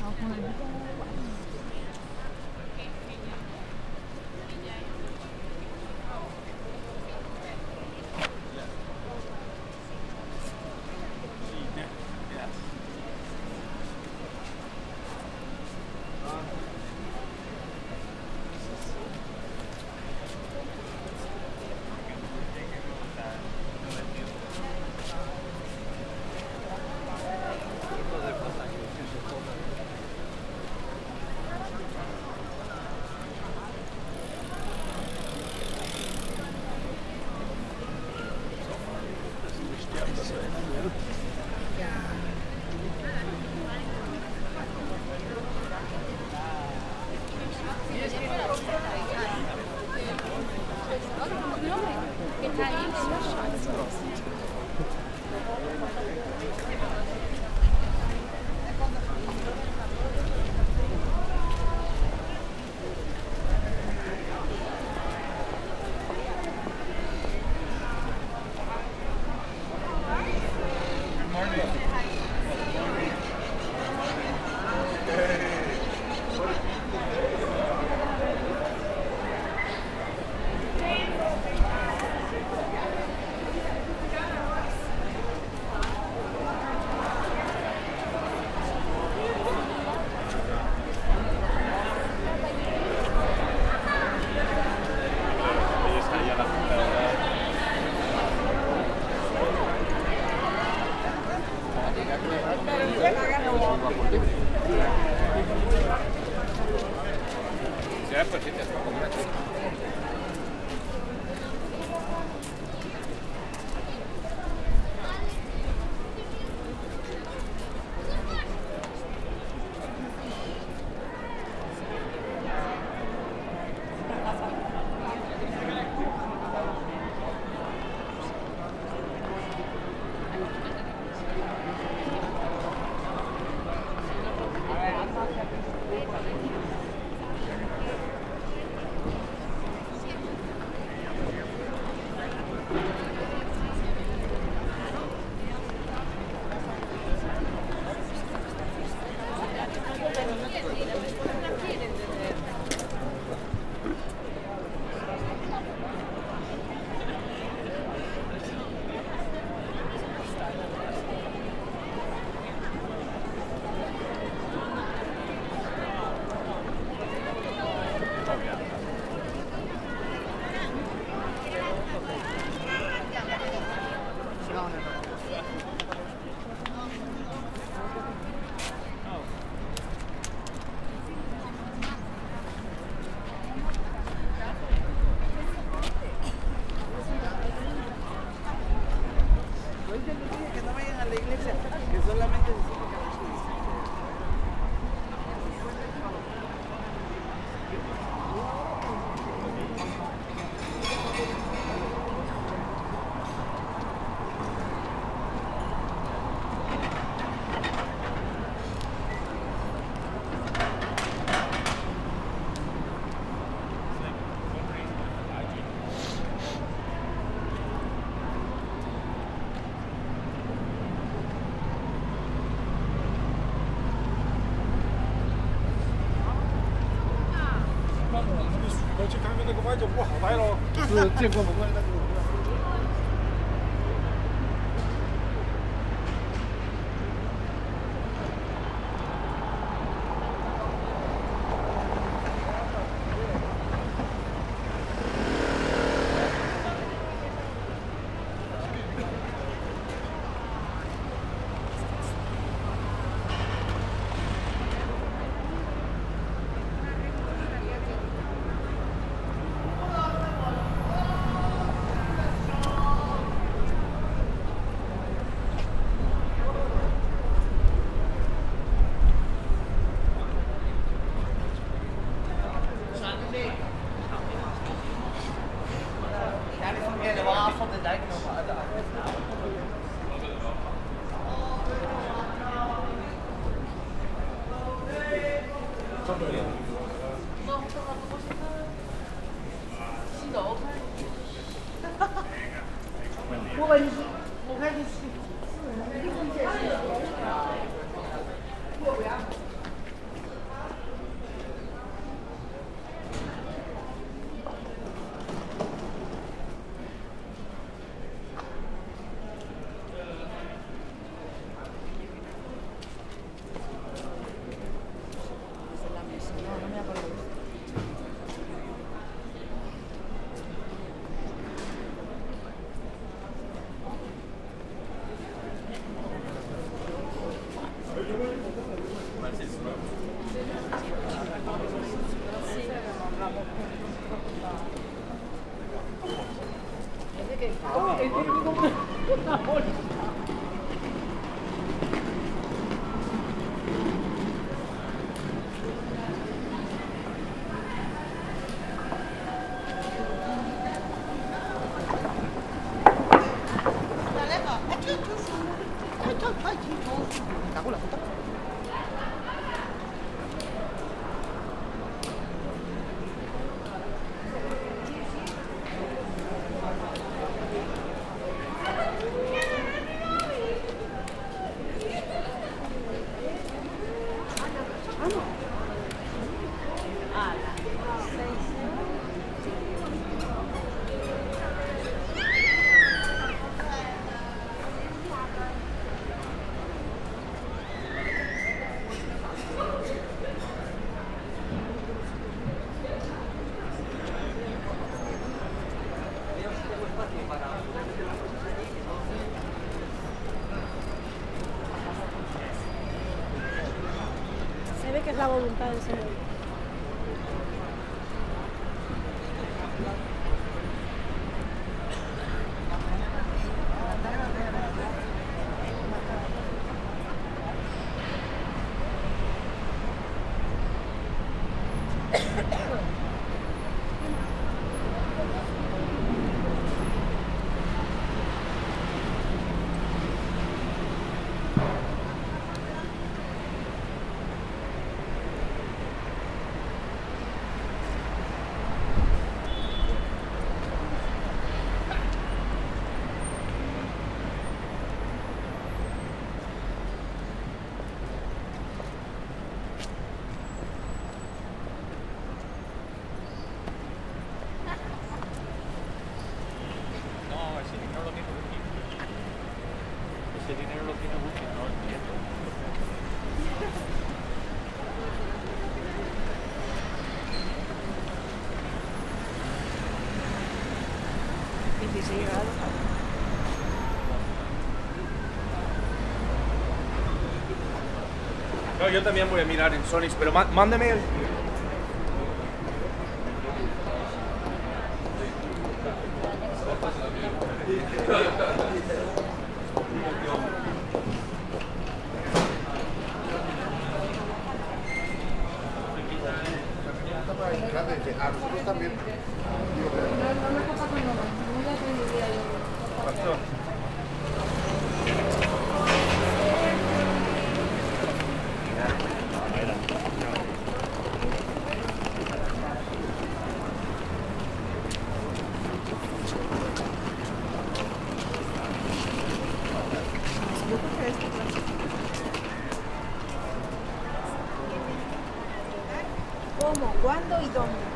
是见过 luôn. 我给你一下 yo también voy a mirar en Sonics, pero mándeme el, cuándo y dónde.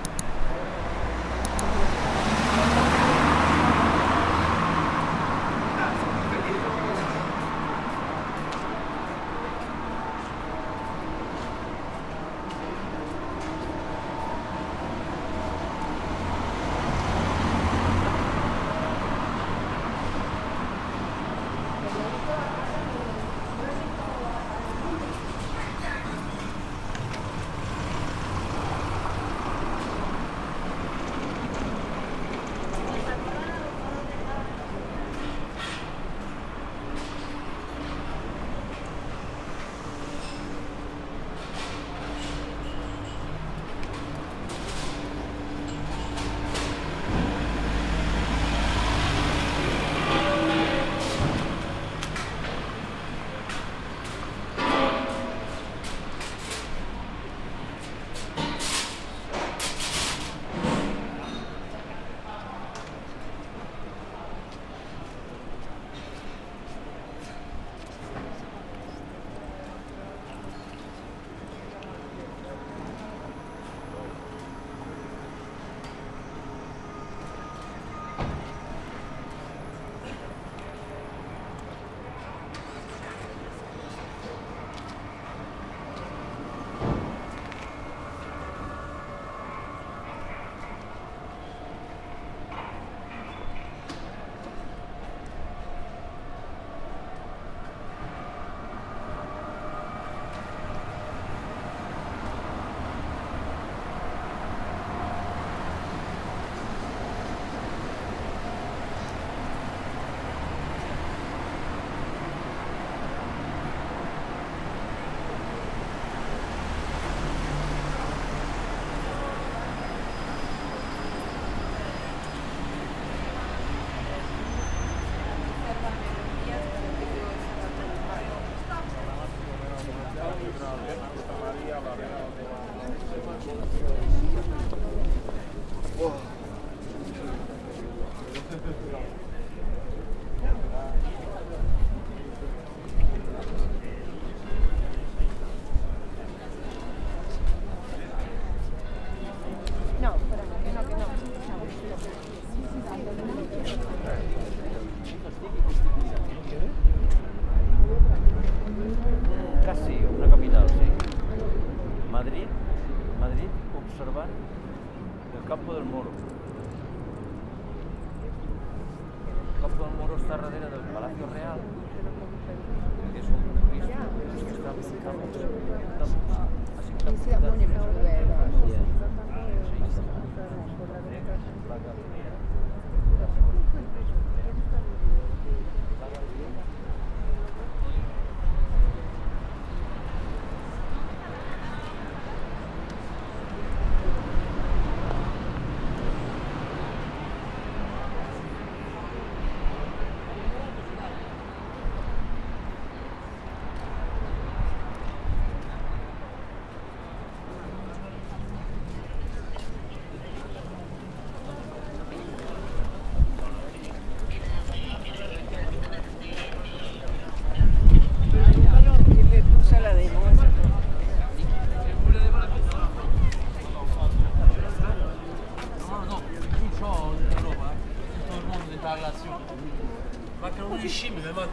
konuşayım mı Leman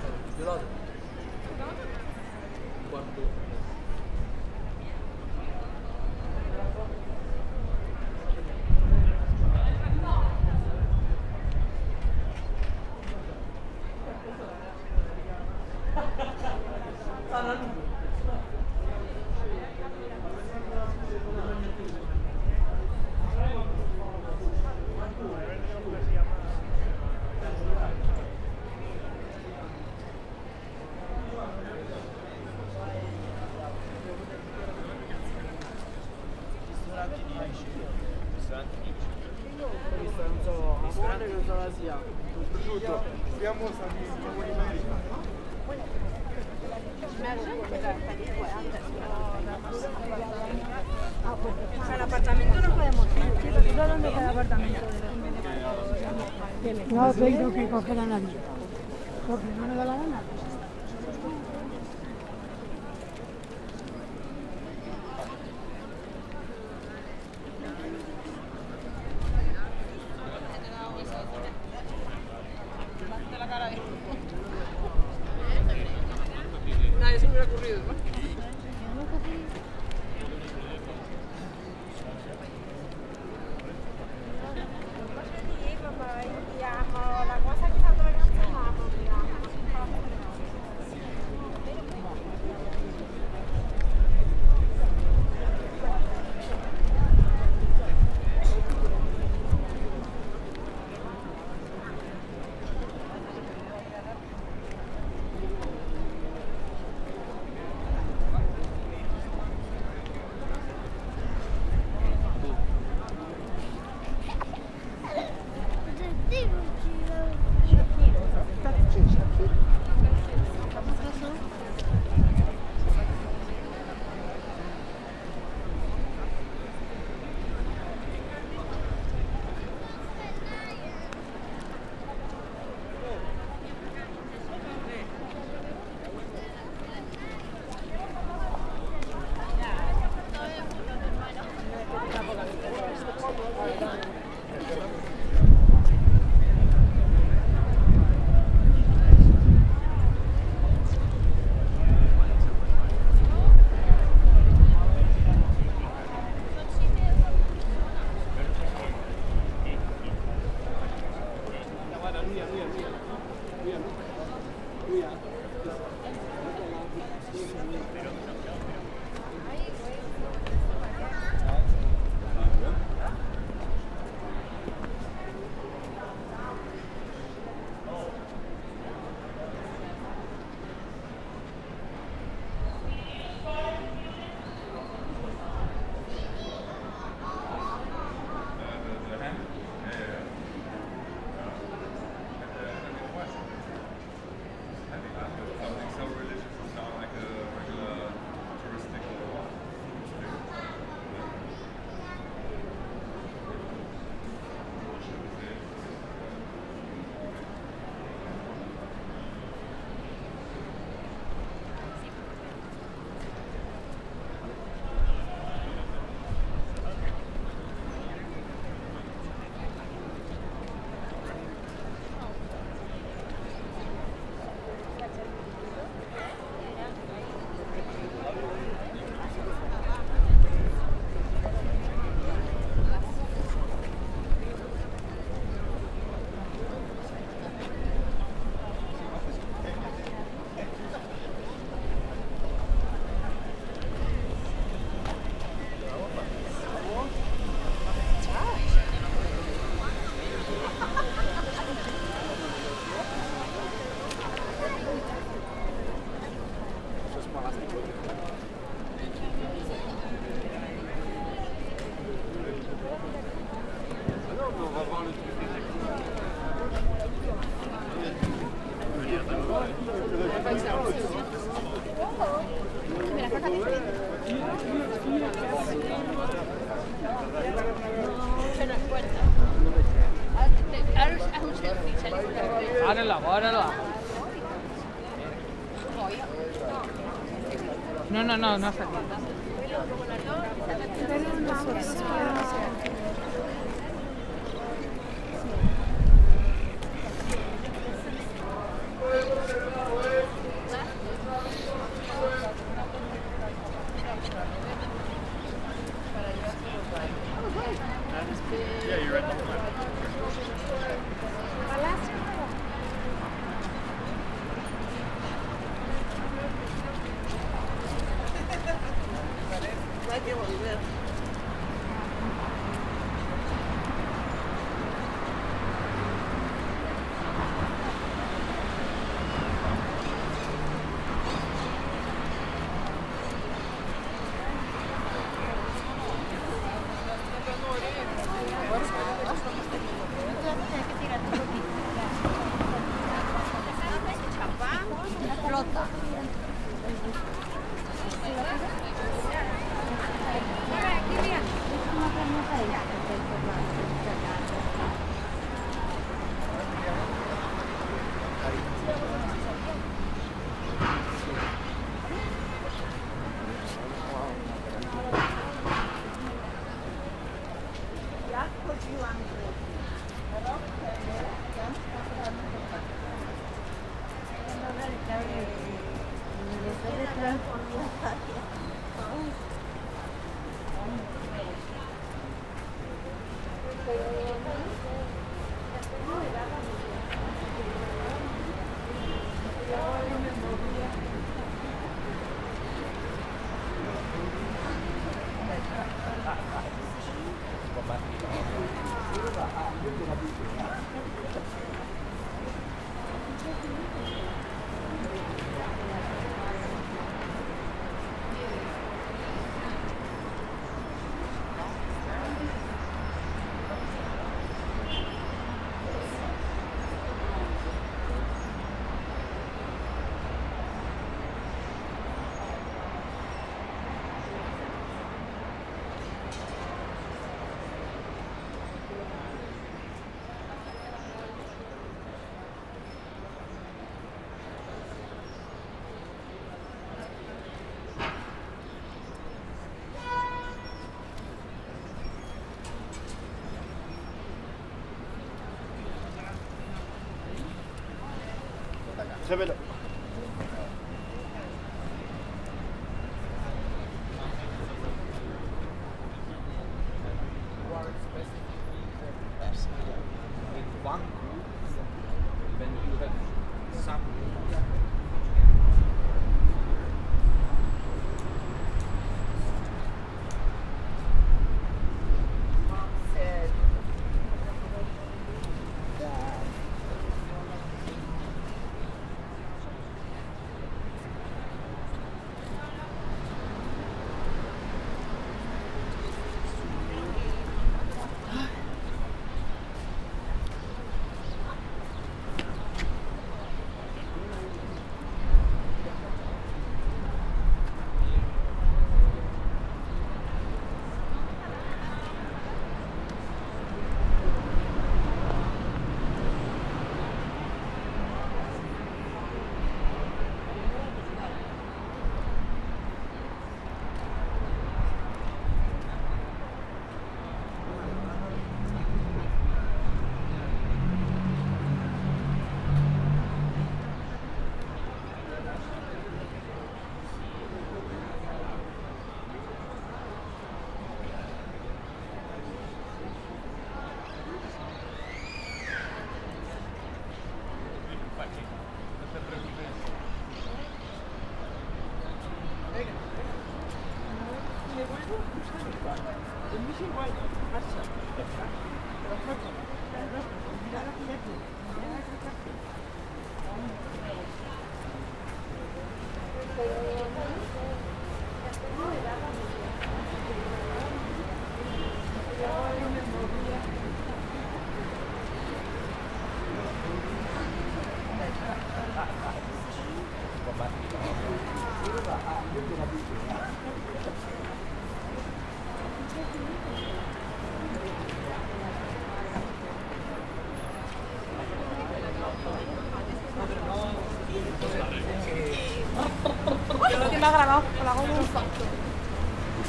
可以都可以搞漂亮了你 No, no, no, no hace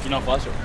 Burkina Faso.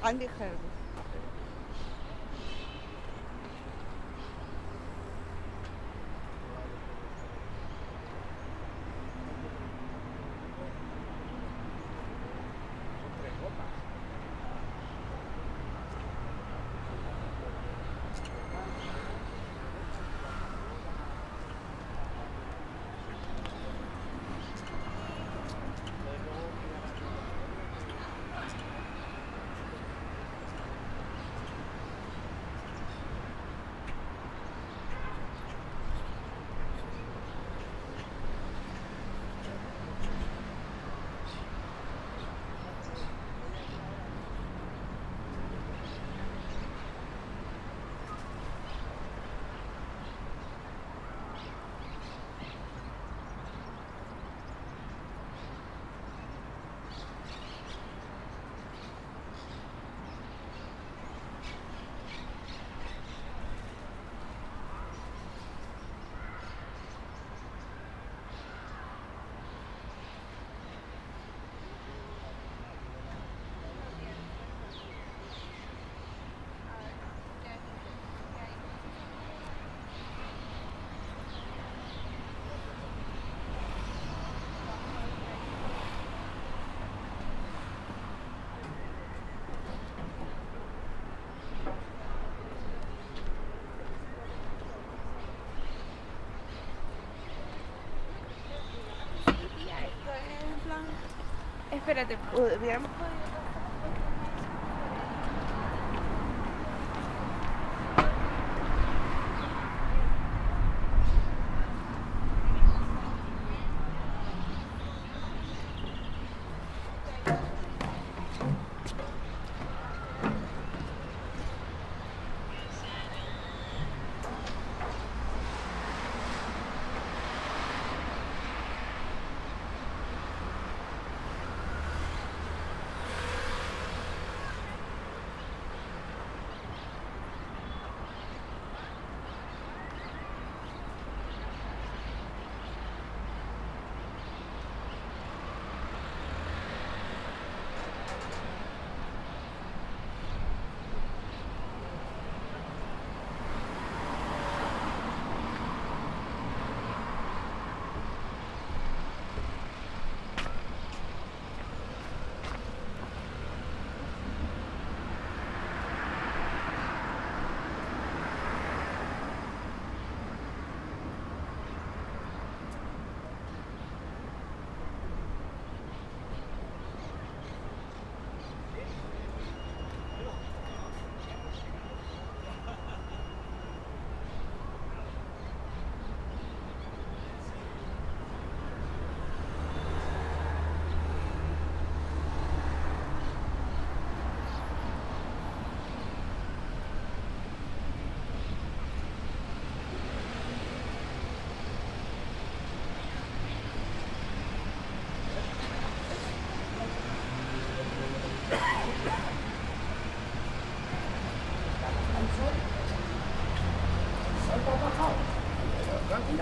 安的很. Espérate. Hubiéramos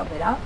operado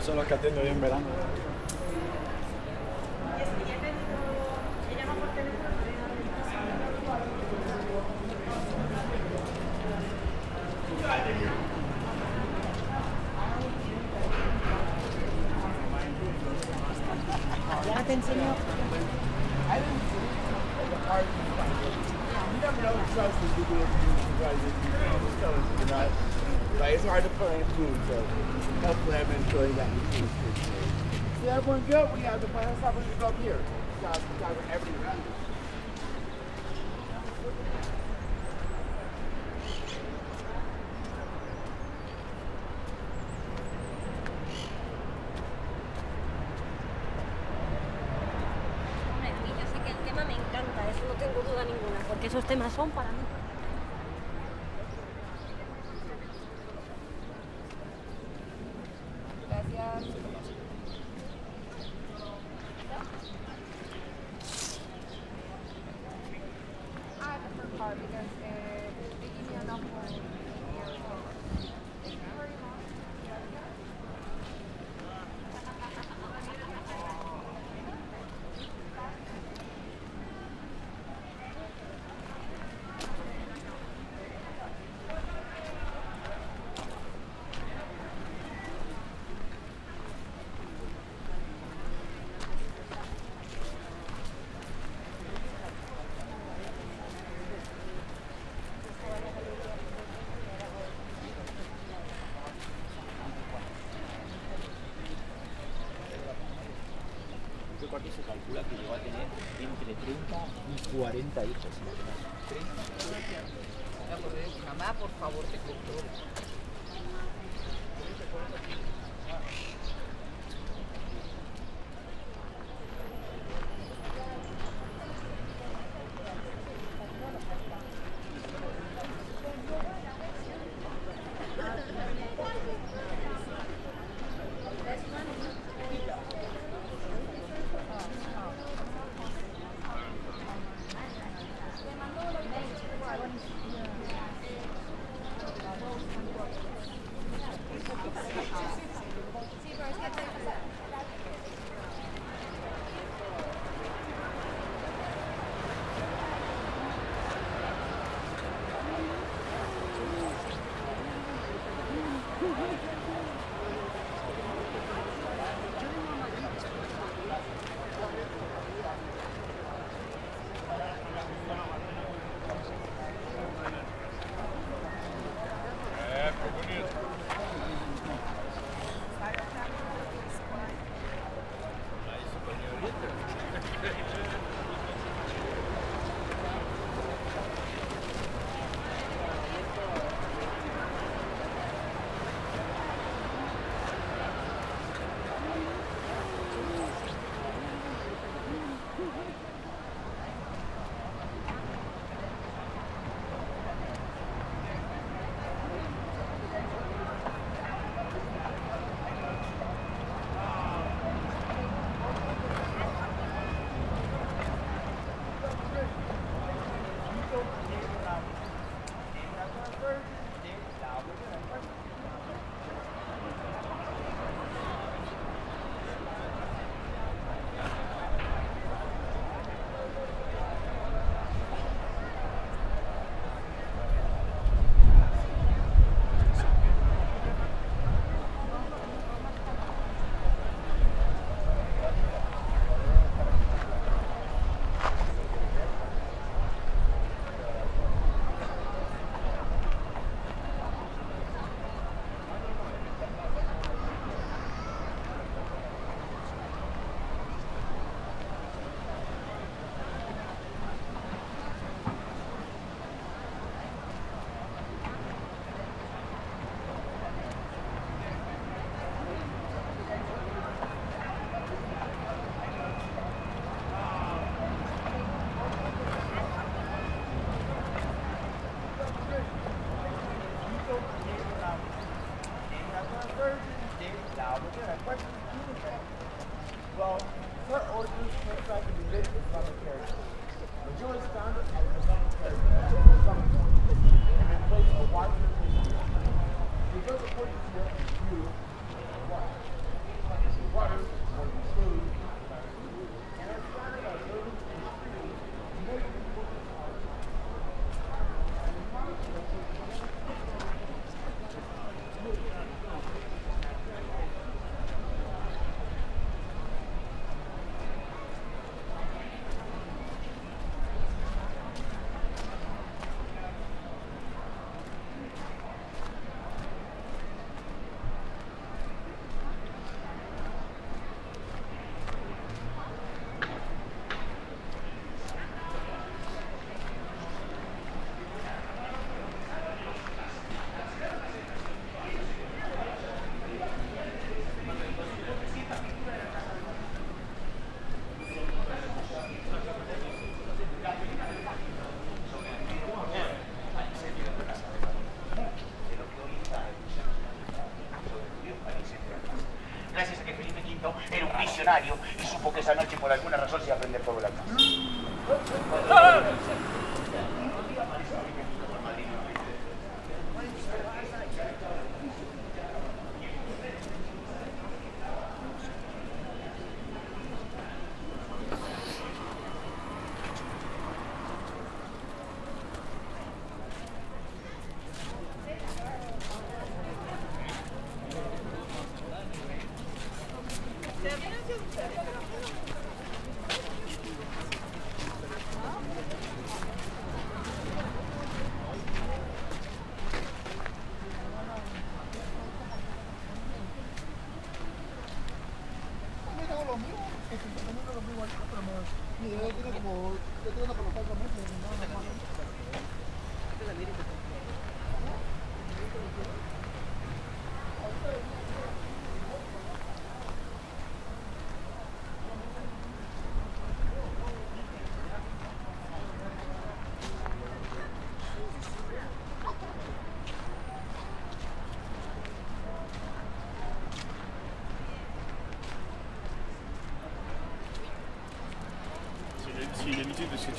son los que atiendo yo en verano. son para mí. entre 30 y 40 hijos. Y supo que esa noche por alguna razón se iba a prender fuego la casa.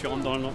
Tu rentres dans. Dans...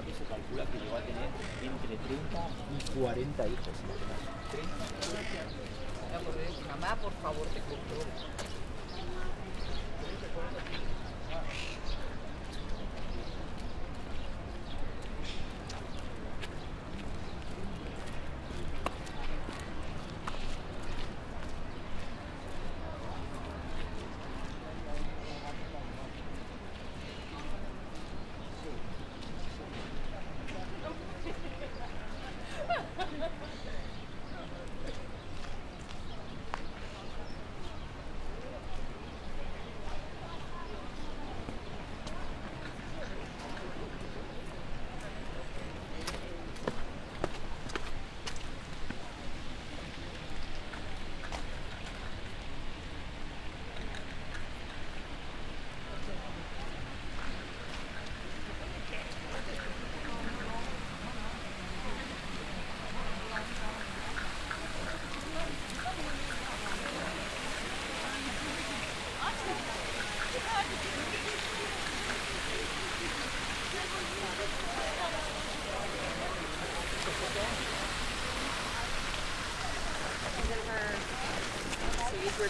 Cuarto se calcula que llegó a tener entre 30 y 40 hijos.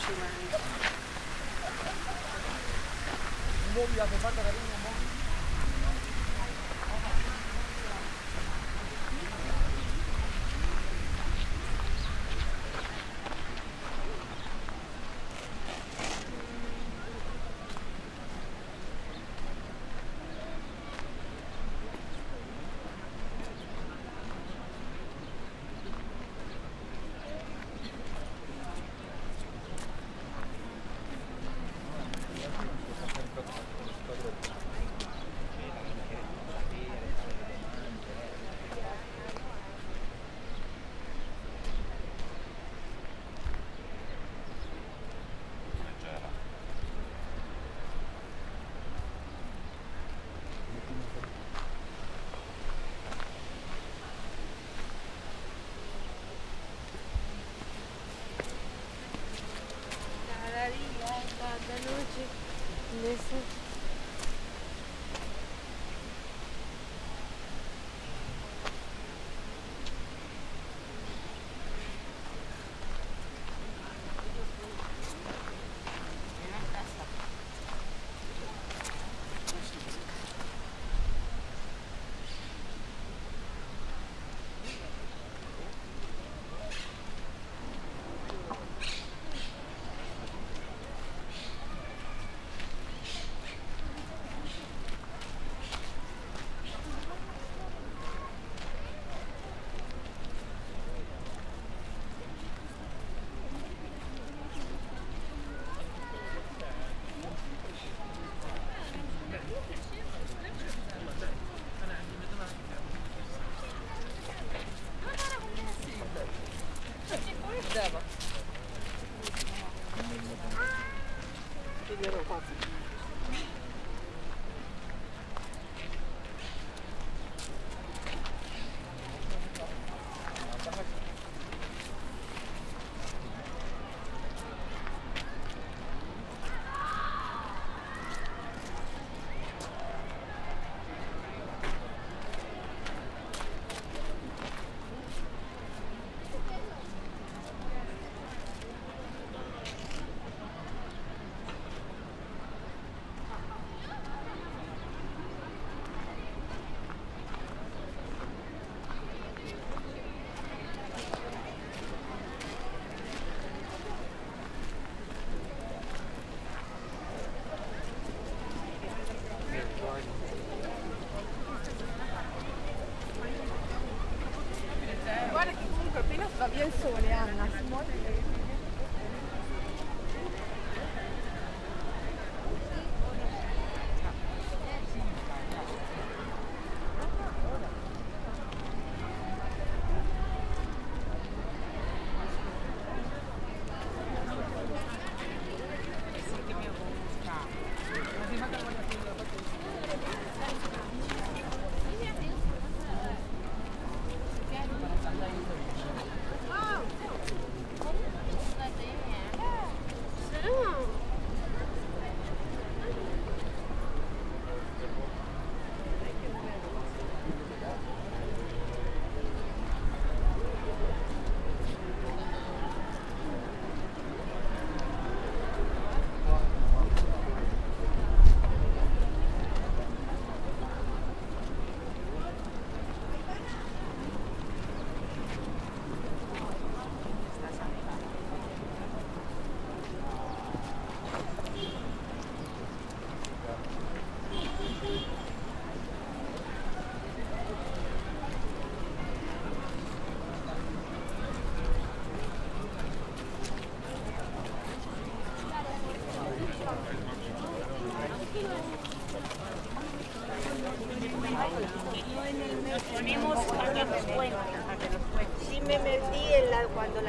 she learned.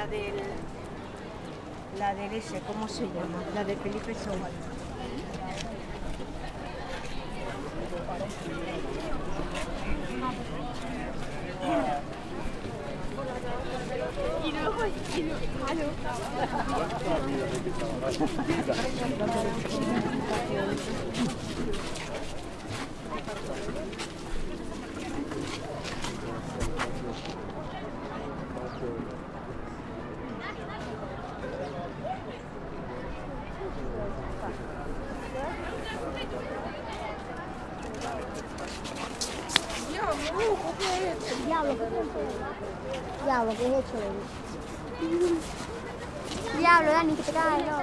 la del... La del ese, ¿cómo se llama? La de Felipe Sobar. Iya.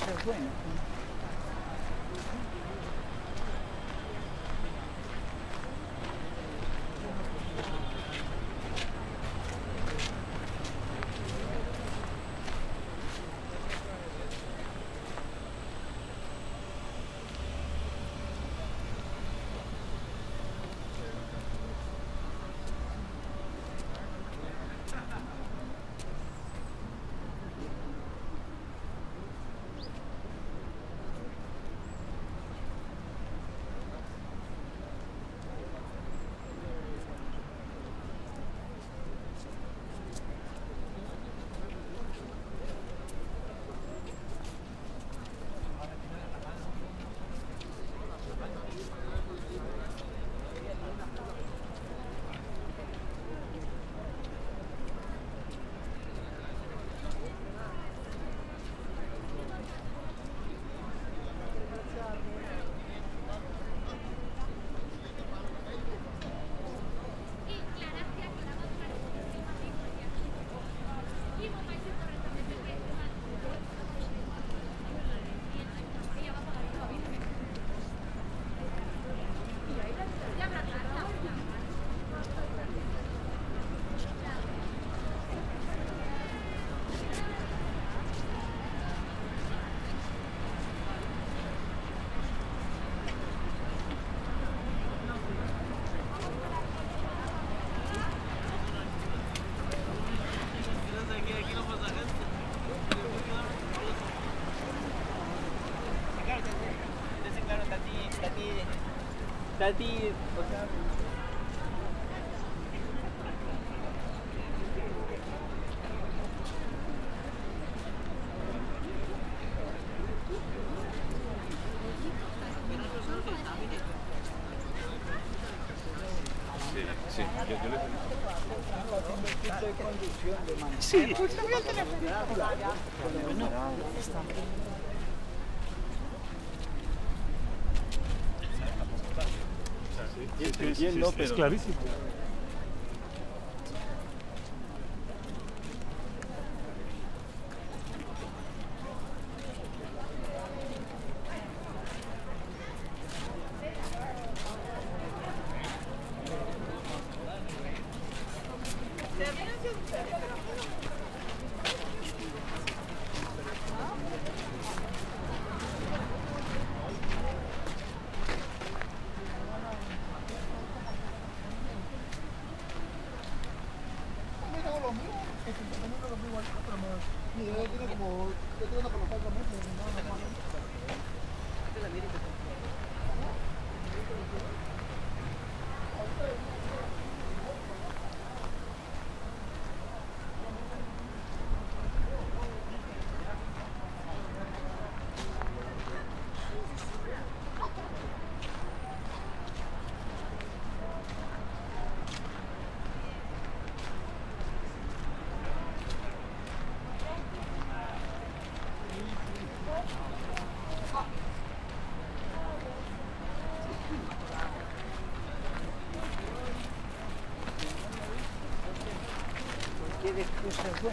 ser bueno. Tati, o sea... Sí, sí, yo, yo le Sí. Sí, es- es pero- clarísimo. 就是贵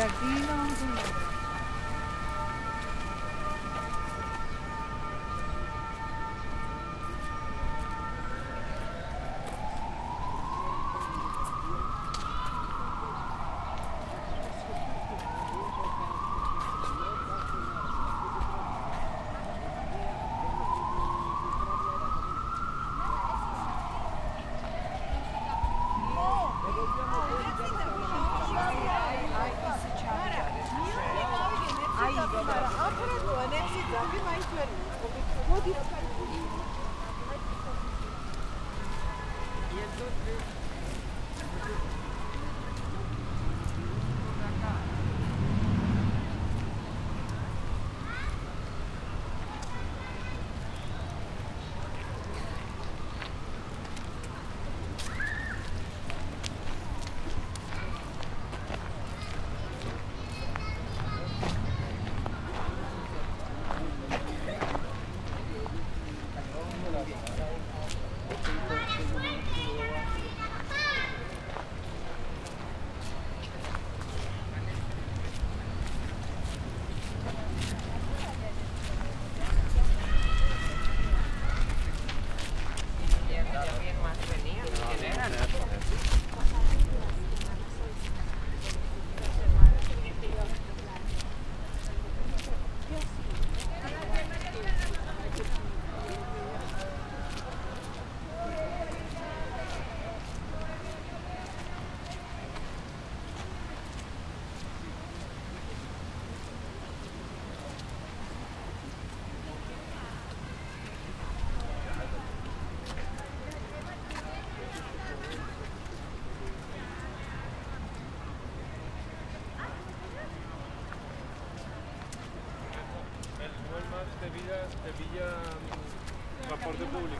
Por aquí no pilla, te pilla mm, transporte público.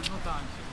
Desvantagem.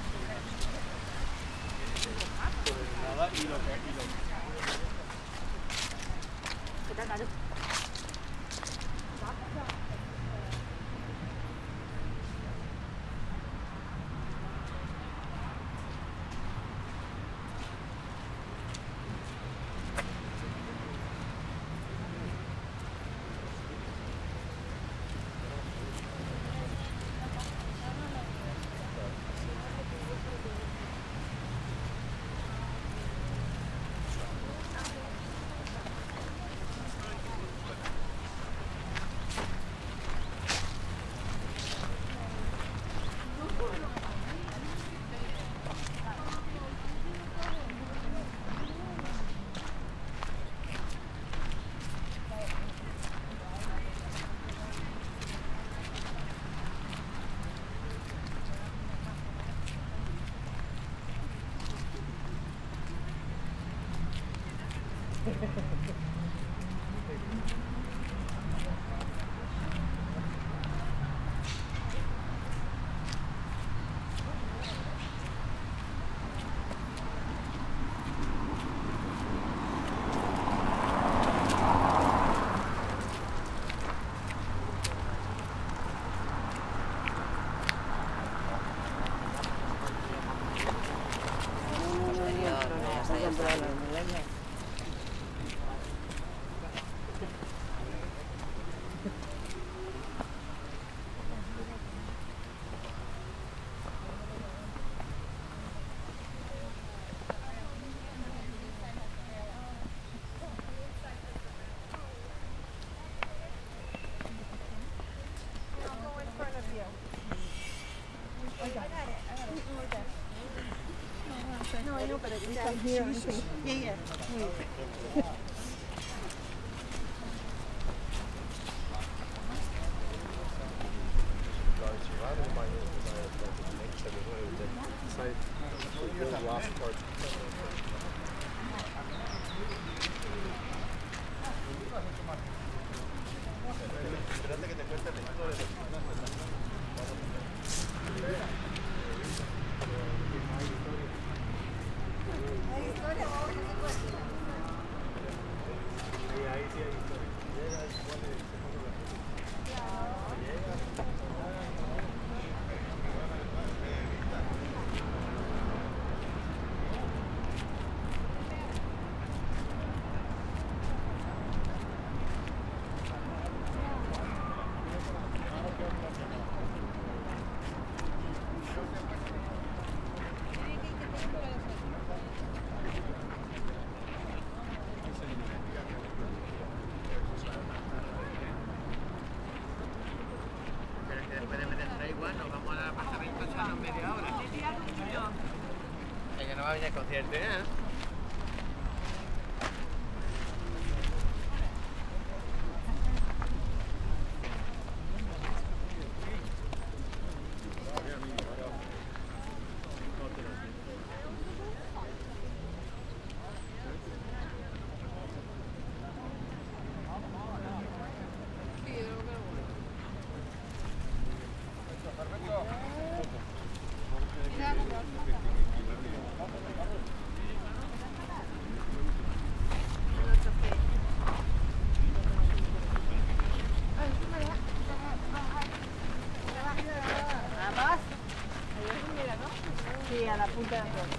Yeah, la historia. Ahí sí hay historia. Va a venir al concierto, ¿eh? Exactly.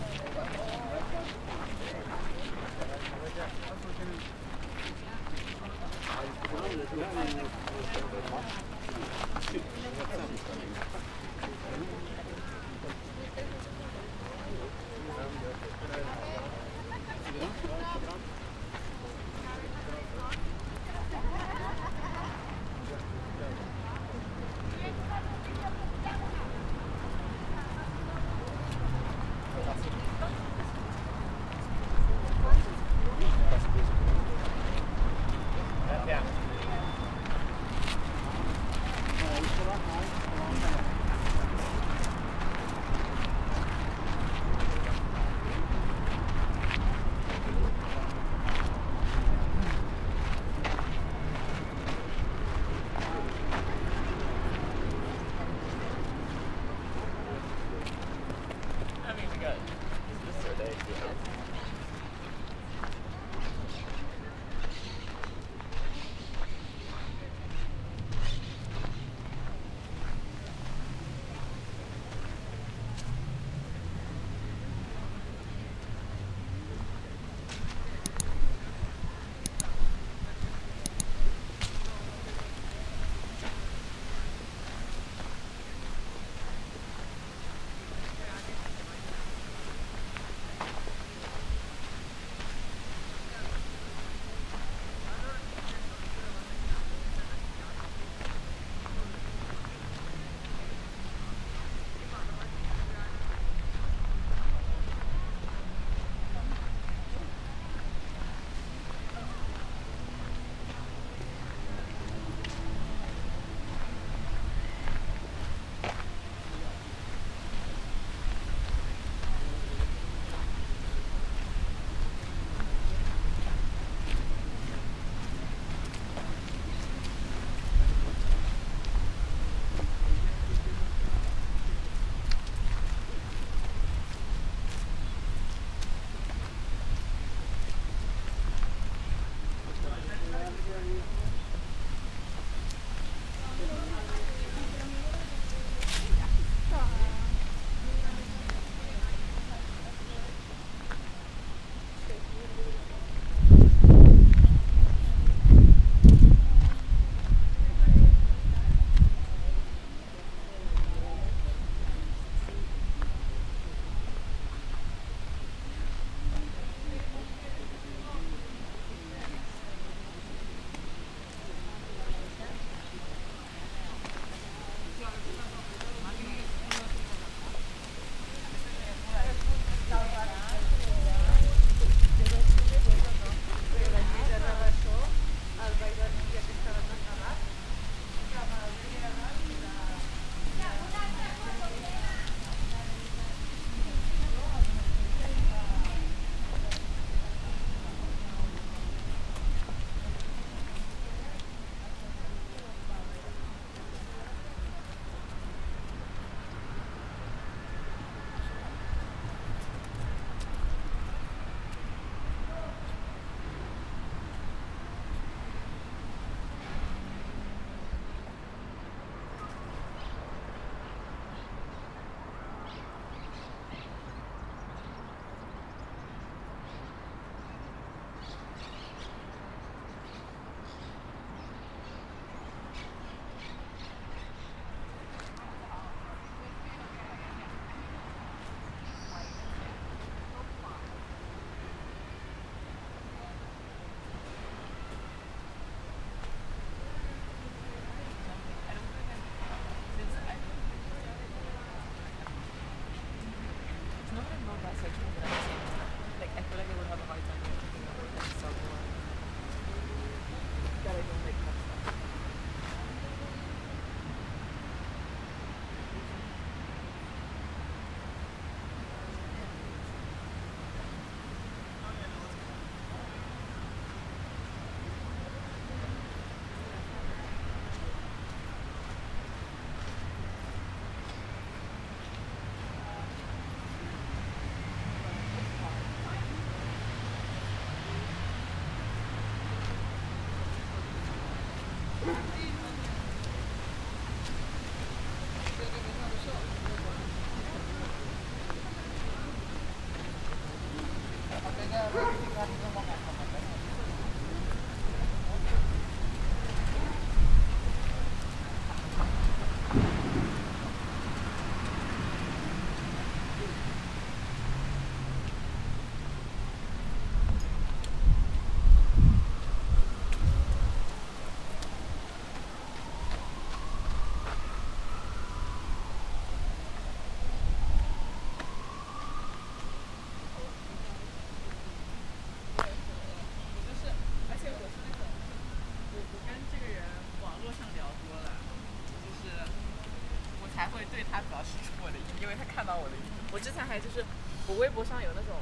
对他表示出我的意，因为他看到我的意。我之前还就是我微博上有那种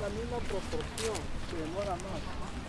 La misma proporción, se demora más.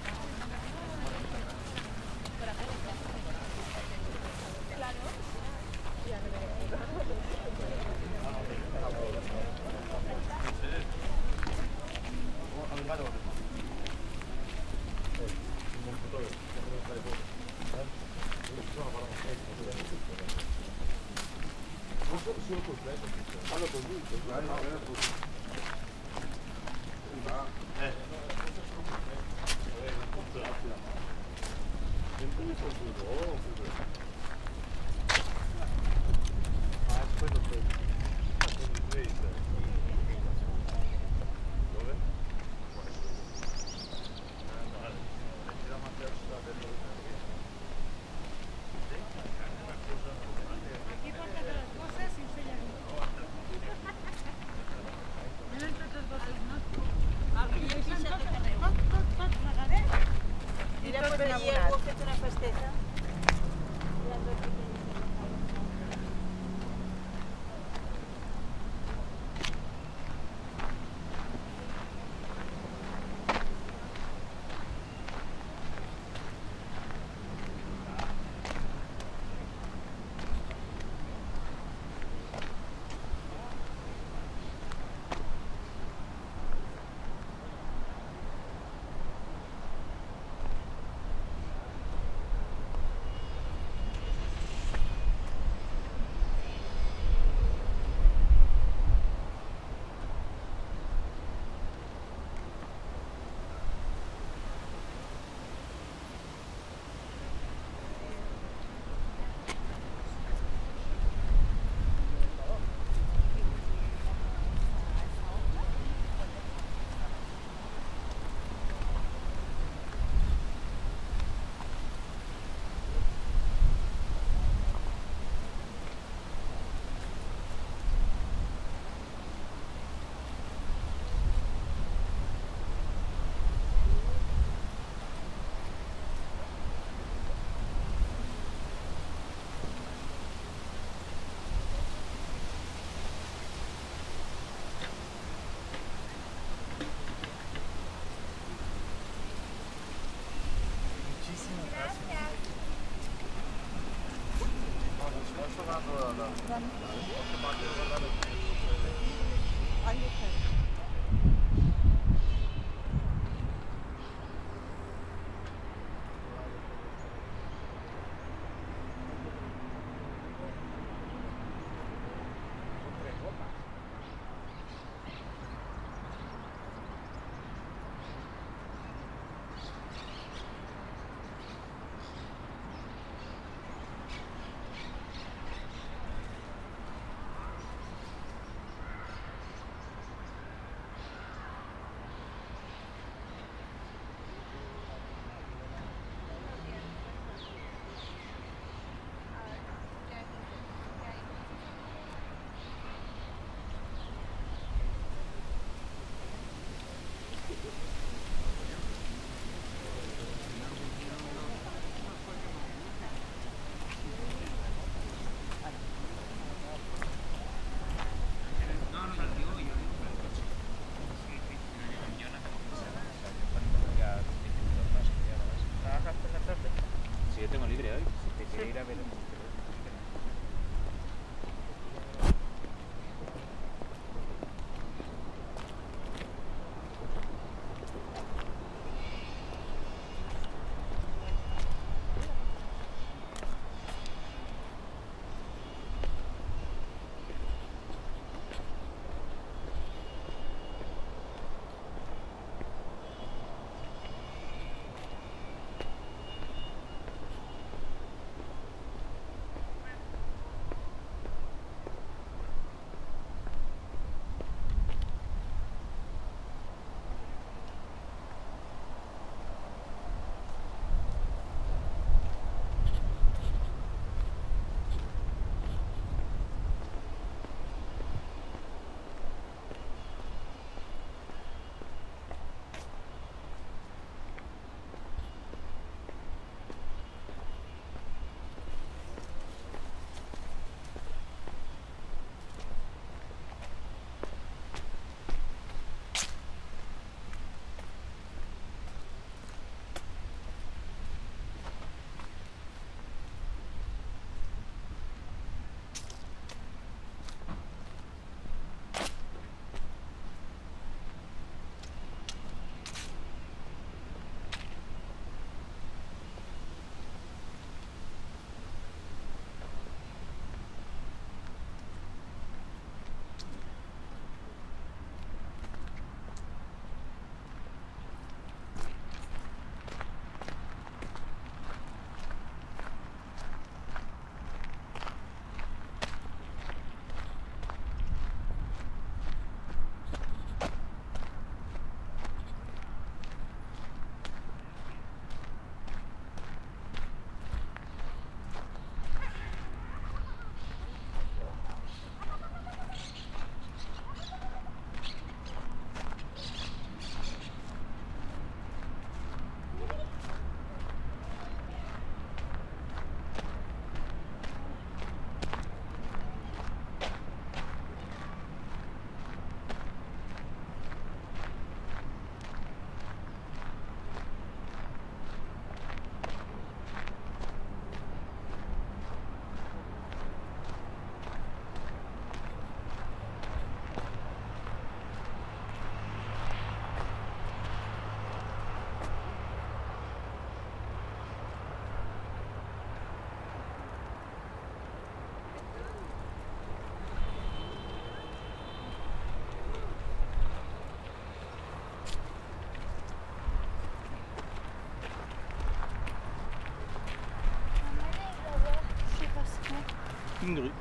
une grue.